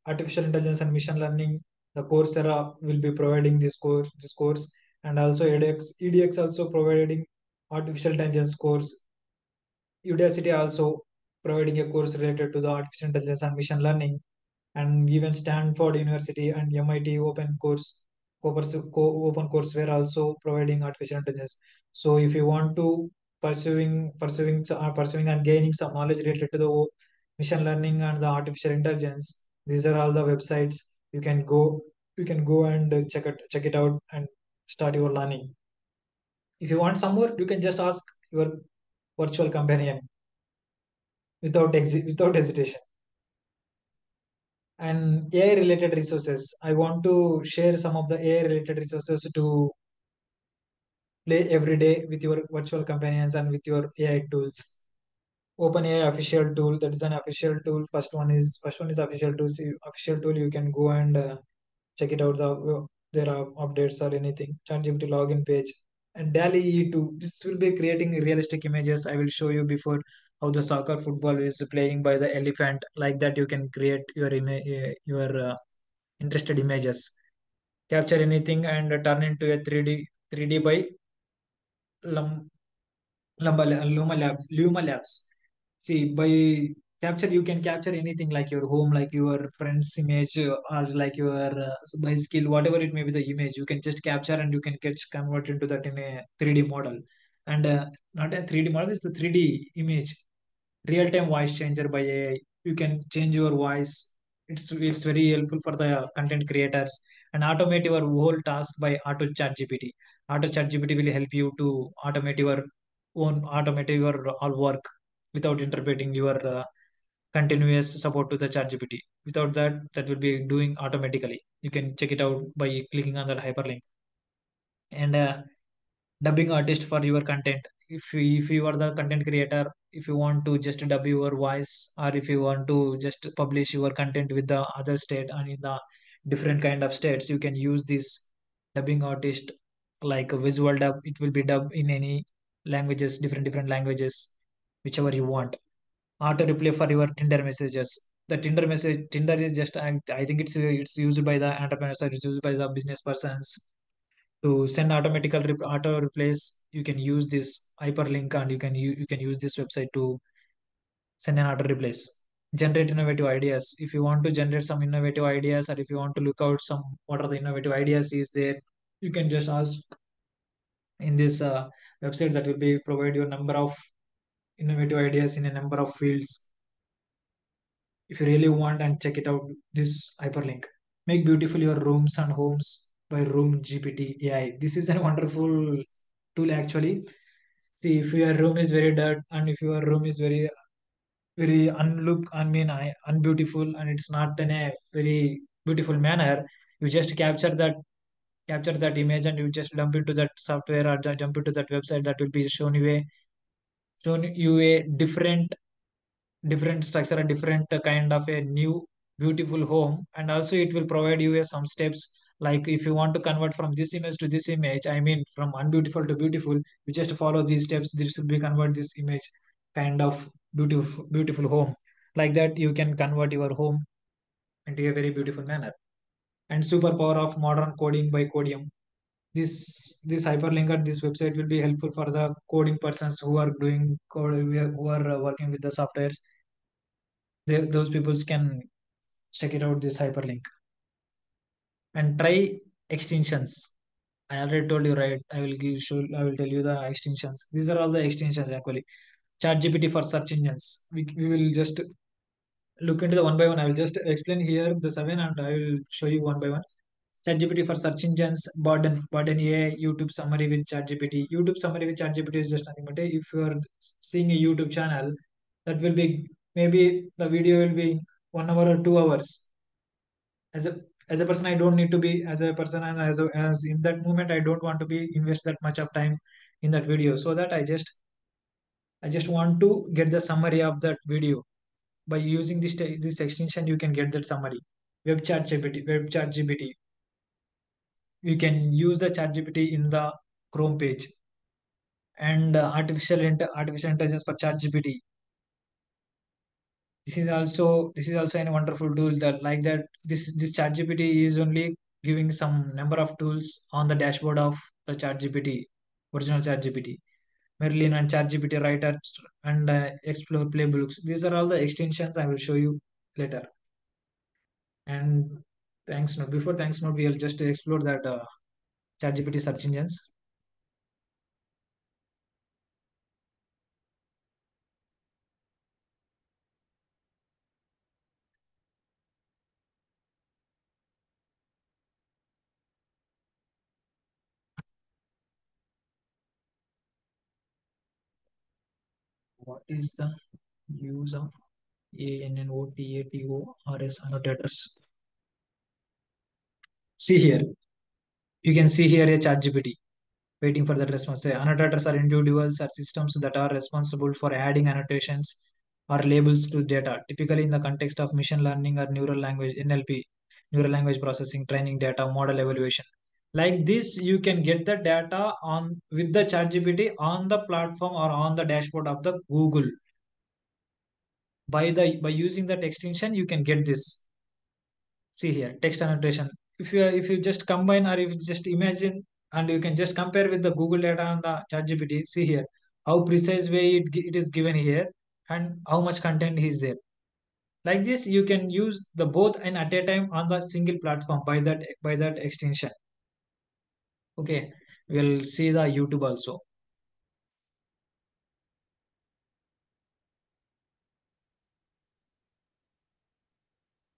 Speaker 1: artificial intelligence and machine learning the coursera will be providing this course this course. And also edx edx also providing artificial intelligence course. Udacity also providing a course related to the artificial intelligence and machine learning. And even Stanford University and MIT Open Course Open Courseware also providing artificial intelligence. So if you want to pursuing pursuing uh, pursuing and gaining some knowledge related to the machine learning and the artificial intelligence, these are all the websites you can go you can go and check it check it out and start your learning. If you want some more, you can just ask your virtual companion without exi- without hesitation and AI related resources. I want to share some of the AI related resources to play every day with your virtual companions and with your AI tools. OpenAI official tool that is an official tool. First one is first one is official tool. Official tool you can go and uh, check it out. The uh, there are updates or anything. ChatGPT login page and DALL-E E2. This will be creating realistic images. I will show you before how the soccer football is playing by the elephant. Like that, you can create your image, your uh, interested images. Capture anything and turn into a 3D 3D by Lum, Lumba, Luma Labs. Luma Labs. See, by capture you can capture anything like your home, like your friend's image, uh, or like your uh, bicycle, whatever it may be the image. You can just capture and you can get convert into that in a 3D model. And uh, not a 3D model, it's the 3D image real-time voice changer by AI. You can change your voice. It's it's very helpful for the content creators and automate your whole task by Auto Chat GPT. Auto Chat GPT will help you to automate your own automate your all work without interpreting your uh, continuous support to the Chat GPT. Without that, that will be doing automatically. You can check it out by clicking on that hyperlink. And uh, dubbing artist for your content if if you are the content creator if you want to just dub your voice or if you want to just publish your content with the other state and in the different kind of states you can use this dubbing artist like a visual dub. It will be dubbed in any languages different different languages whichever you want. Auto replay for your tinder messages. The tinder message tinder is just i, think it's it's used by the entrepreneurs it's used by the business persons to send automatical auto replace you can use this hyperlink and you can you, you can use this website to send an auto replace. Generate innovative ideas. If you want to generate some innovative ideas or if you want to look out some what are the innovative ideas is there you can just ask in this uh, website that will be provide your number of innovative ideas in a number of fields. If you really want and check it out this hyperlink. Make beautiful your rooms and homes by room gpt ai this is a wonderful tool actually. See if your room is very dirt and if your room is very very unlook i mean unbeautiful and it's not in a very beautiful manner you just capture that capture that image and you just dump into that software or jump into that website that will be shown you a shown you a different different structure a different kind of a new beautiful home. And also it will provide you some steps like if you want to convert from this image to this image i mean from unbeautiful to beautiful you just follow these steps. This will be convert this image kind of beautiful beautiful home. Like that you can convert your home into a very beautiful manner. And superpower of modern coding by Codeium. This this hyperlink at this website will be helpful for the coding persons who are doing code who are uh, working with the softwares. They, those people can check it out this hyperlink and try extensions. I already told you right? I will give show i will tell you the extensions. These are all the extensions actually. Chat gpt for search engines. We, we will just look into the one by one. I will just explain here the seven and i will show you one by one. ChatGPT for search engines, Bardeen, Bardeen AI, YouTube summary with ChatGPT. YouTube summary with ChatGPT is just nothing but if you are seeing a YouTube channel, that will be maybe the video will be one hour or two hours. As a as a person, I don't need to be as a person and as a, as in that moment, I don't want to be invest that much of time in that video. So that I just I just want to get the summary of that video. By using this this extension, you can get that summary. Web chat GPT, web chat GPT you can use the chat gpt in the chrome page and uh, artificial artificial intelligence for chat gpt this is also this is also a wonderful tool that like that this this chat gpt is only giving some number of tools on the dashboard of the chat gpt original chat gpt merlin and chat gpt writer and uh, explore playbooks these are all the extensions i will show you later And thanks note. Before thanks note, we'll just explore that uh, ChatGPT search engines. What is the use of ANNOTATORS annotators? See here. You can see here a chat GPT waiting for that response. Say, annotators are individuals or systems that are responsible for adding annotations or labels to data, typically in the context of machine learning or neural language NLP, neural language processing, training data, model evaluation. Like this, you can get the data on with the ChatGPT on the platform or on the dashboard of the Google. By the by using that extension, you can get this. See here, text annotation. If you if you just combine or if you just imagine and you can just compare with the Google data and the ChatGPT. See here how precise way it, it is given here and how much content is there. Like this, you can use the both and at a time on the single platform by that by that extension. Okay, we'll see the YouTube also.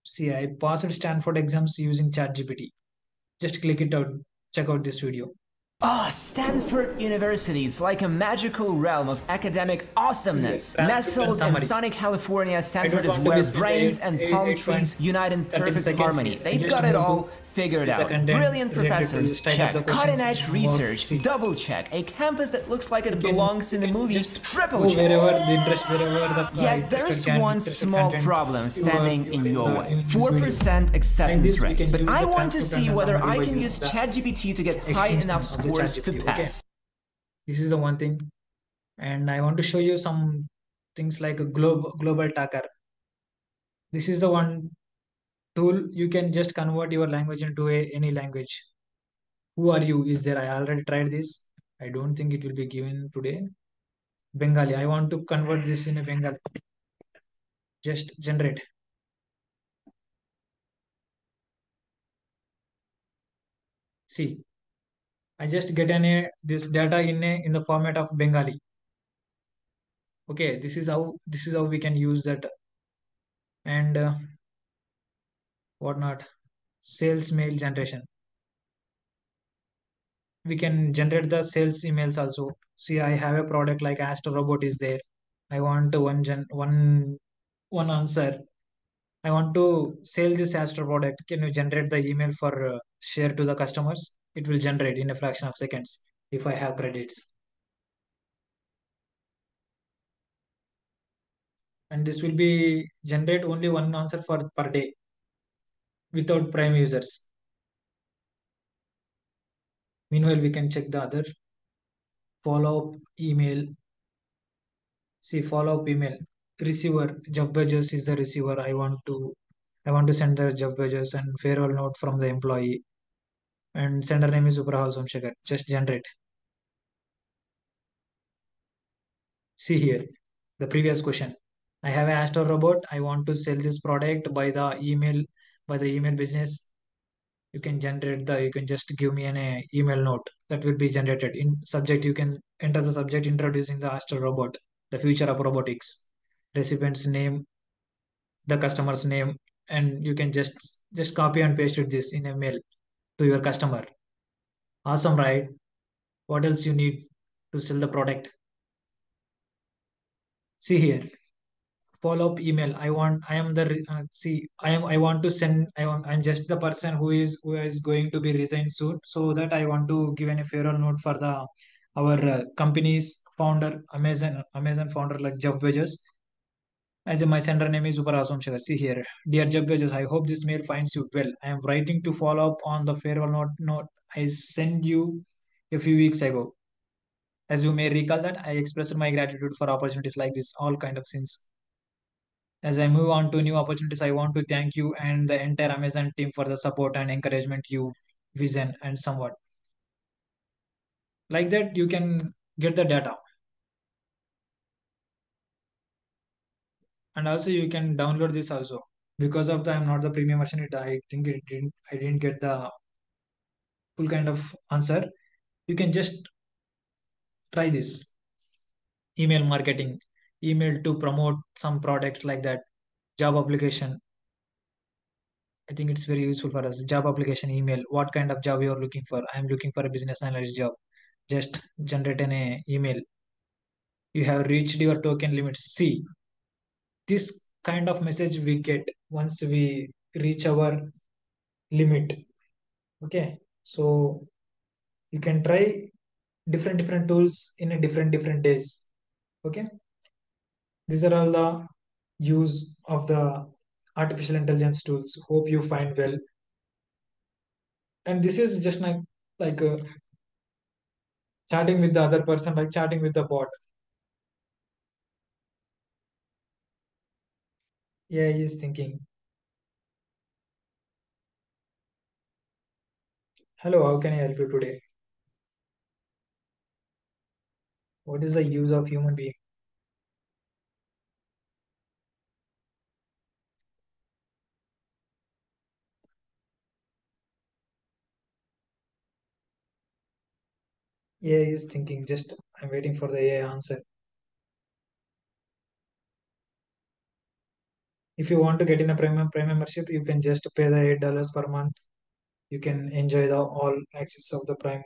Speaker 1: See, I passed Stanford exams using ChatGPT. Just click it out. Check out this video.
Speaker 7: Ah, Stanford University. It's like a magical realm of academic awesomeness.
Speaker 1: Yes,
Speaker 7: Nestled in sunny California, Stanford is where brains and palm trees unite in perfect harmony. They've got it all figured out. Brilliant professors,
Speaker 1: this type of
Speaker 7: check. Cutting edge research, double check. A campus that looks like it belongs in the movie, triple check.
Speaker 1: wherever the interest, wherever the
Speaker 7: Yet there's one small problem standing in your way. 4% acceptance
Speaker 1: Like this, we
Speaker 7: rate. But I want to see whether I can use ChatGPT to get high enough
Speaker 1: of the
Speaker 7: to
Speaker 1: ChatGPT, okay?
Speaker 7: pass.
Speaker 1: This is the one thing. And I want to show you some things like a globe, global talker. This is the one tool you can just convert your language into a, any language. Who are you? Is there? I already tried this. I don't think it will be given today. Bengali. I want to convert this in a Bengali. Just generate. See, I just get an a, this data in a in the format of Bengali. Okay, this is how this is how we can use that and uh, whatnot. Sales mail generation. We can generate the sales emails also. See, I have a product like Astro Robot is there. I want one gen one one answer. I want to sell this Astro product. Can you generate the email for uh, share to the customers? It will generate in a fraction of seconds if I have credits. And this will be generate only one answer for per day without prime users. Meanwhile, we can check the other follow-up email. See follow-up email. Receiver Jeff Bezos is the receiver. I want to I want to send the Jeff Bezos and farewell note from the employee. And sender name is Uprahal Somshekhar. Just generate. See here, the previous question. I have an Astro robot. I want to sell this product by the email by the email business. You can generate the. You can just give me an uh, email note that will be generated in subject. You can enter the subject introducing the Astro robot, the future of robotics, recipient's name, the customer's name, and you can just just copy and paste it this in a mail to your customer. Awesome, right? What else you need to sell the product? See here follow-up email i want i am the uh, see i am i want to send i want i'm just the person who is who is going to be resigned soon so that i want to give an farewell note for the our uh, company's founder amazon amazon founder like jeff bezos as in my sender name is super awesome Shagar. see here dear jeff i hope this mail finds you well i am writing to follow up on the farewell note note i sent you a few weeks ago as you may recall that i expressed my gratitude for opportunities like this all kind of things as I move on to new opportunities, I want to thank you and the entire Amazon team for the support and encouragement you vision and somewhat. Like that, you can get the data. And also you can download this also. because of the i'm not the premium version it i think it didn't i didn't get the full kind of answer. You can just try this. Email marketing. Email to promote some products like that. Job application. I think it's very useful for us. Job application email. What kind of job you're looking for? I'm looking for a business analyst job. Just generate an email. You have reached your token limit. See this kind of message we get once we reach our limit. Okay? So you can try different different tools in a different different days. Okay? These are all the use of the artificial intelligence tools. Hope you find well. And this is just like like uh, chatting with the other person like chatting with the bot yeah he is thinking hello how can i help you today what is the use of human being AI is thinking. Just I'm waiting for the AI answer. If you want to get in a premium prime membership, you can just pay the eight dollars per month. You can enjoy the all access of the prime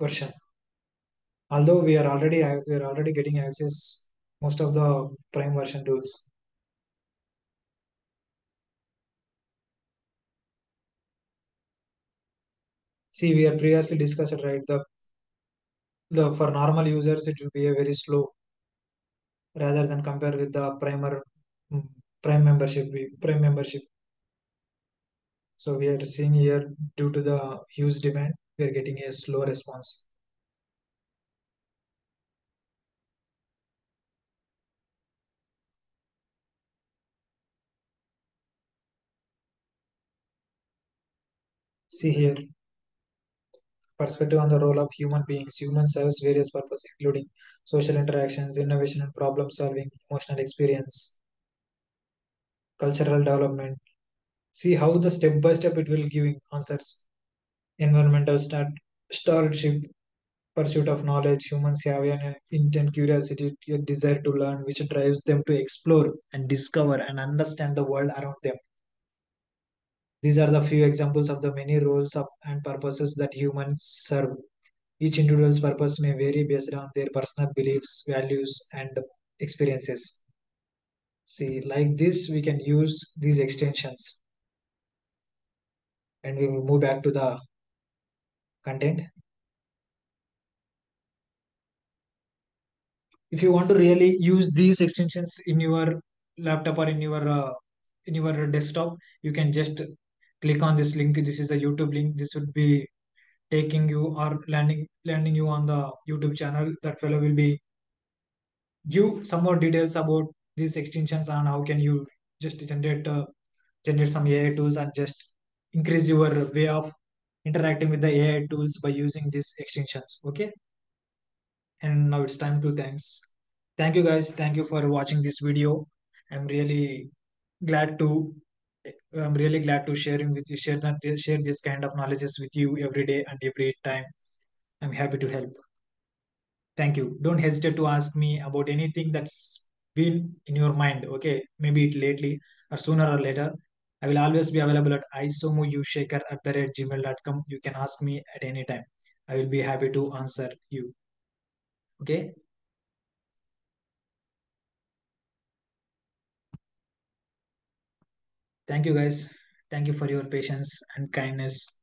Speaker 1: version. Although we are already we are already getting access most of the prime version tools. See, we have previously discussed right the the for normal users it will be a very slow rather than compare with the primer mm, prime membership prime membership. So we are seeing here due to the huge demand we are getting a slow response. See here perspective on the role of human beings. Human serves various purposes including social interactions innovation and problem solving emotional experience cultural development. See how the step by step it will giving answers. Environmental start stewardship pursuit of knowledge humans have an intent curiosity a desire to learn which drives them to explore and discover and understand the world around them. These are the few examples of the many roles of and purposes that humans serve. Each individual's purpose may vary based on their personal beliefs values and experiences see like this we can use these extensions. And we will move back to the content. If you want to really use these extensions in your laptop or in your uh, in your desktop you can just click on this link. This is a youtube link. This would be taking you or landing landing you on the youtube channel. That fellow will be give some more details about these extensions and how can you just generate uh, generate some ai tools and just increase your way of interacting with the ai tools by using these extensions okay? And now it's time to thanks. Thank you guys. Thank you for watching this video. I'm really glad to i'm really glad to sharing with you share that share this kind of knowledges with you every day and every time. I'm happy to help. Thank you. Don't hesitate to ask me about anything that's been in your mind okay? Maybe it lately or sooner or later. I will always be available at isomuyushaker at the rate gmail.com you can ask me at any time. I will be happy to answer you. Okay? Thank you guys. Thank you for your patience and kindness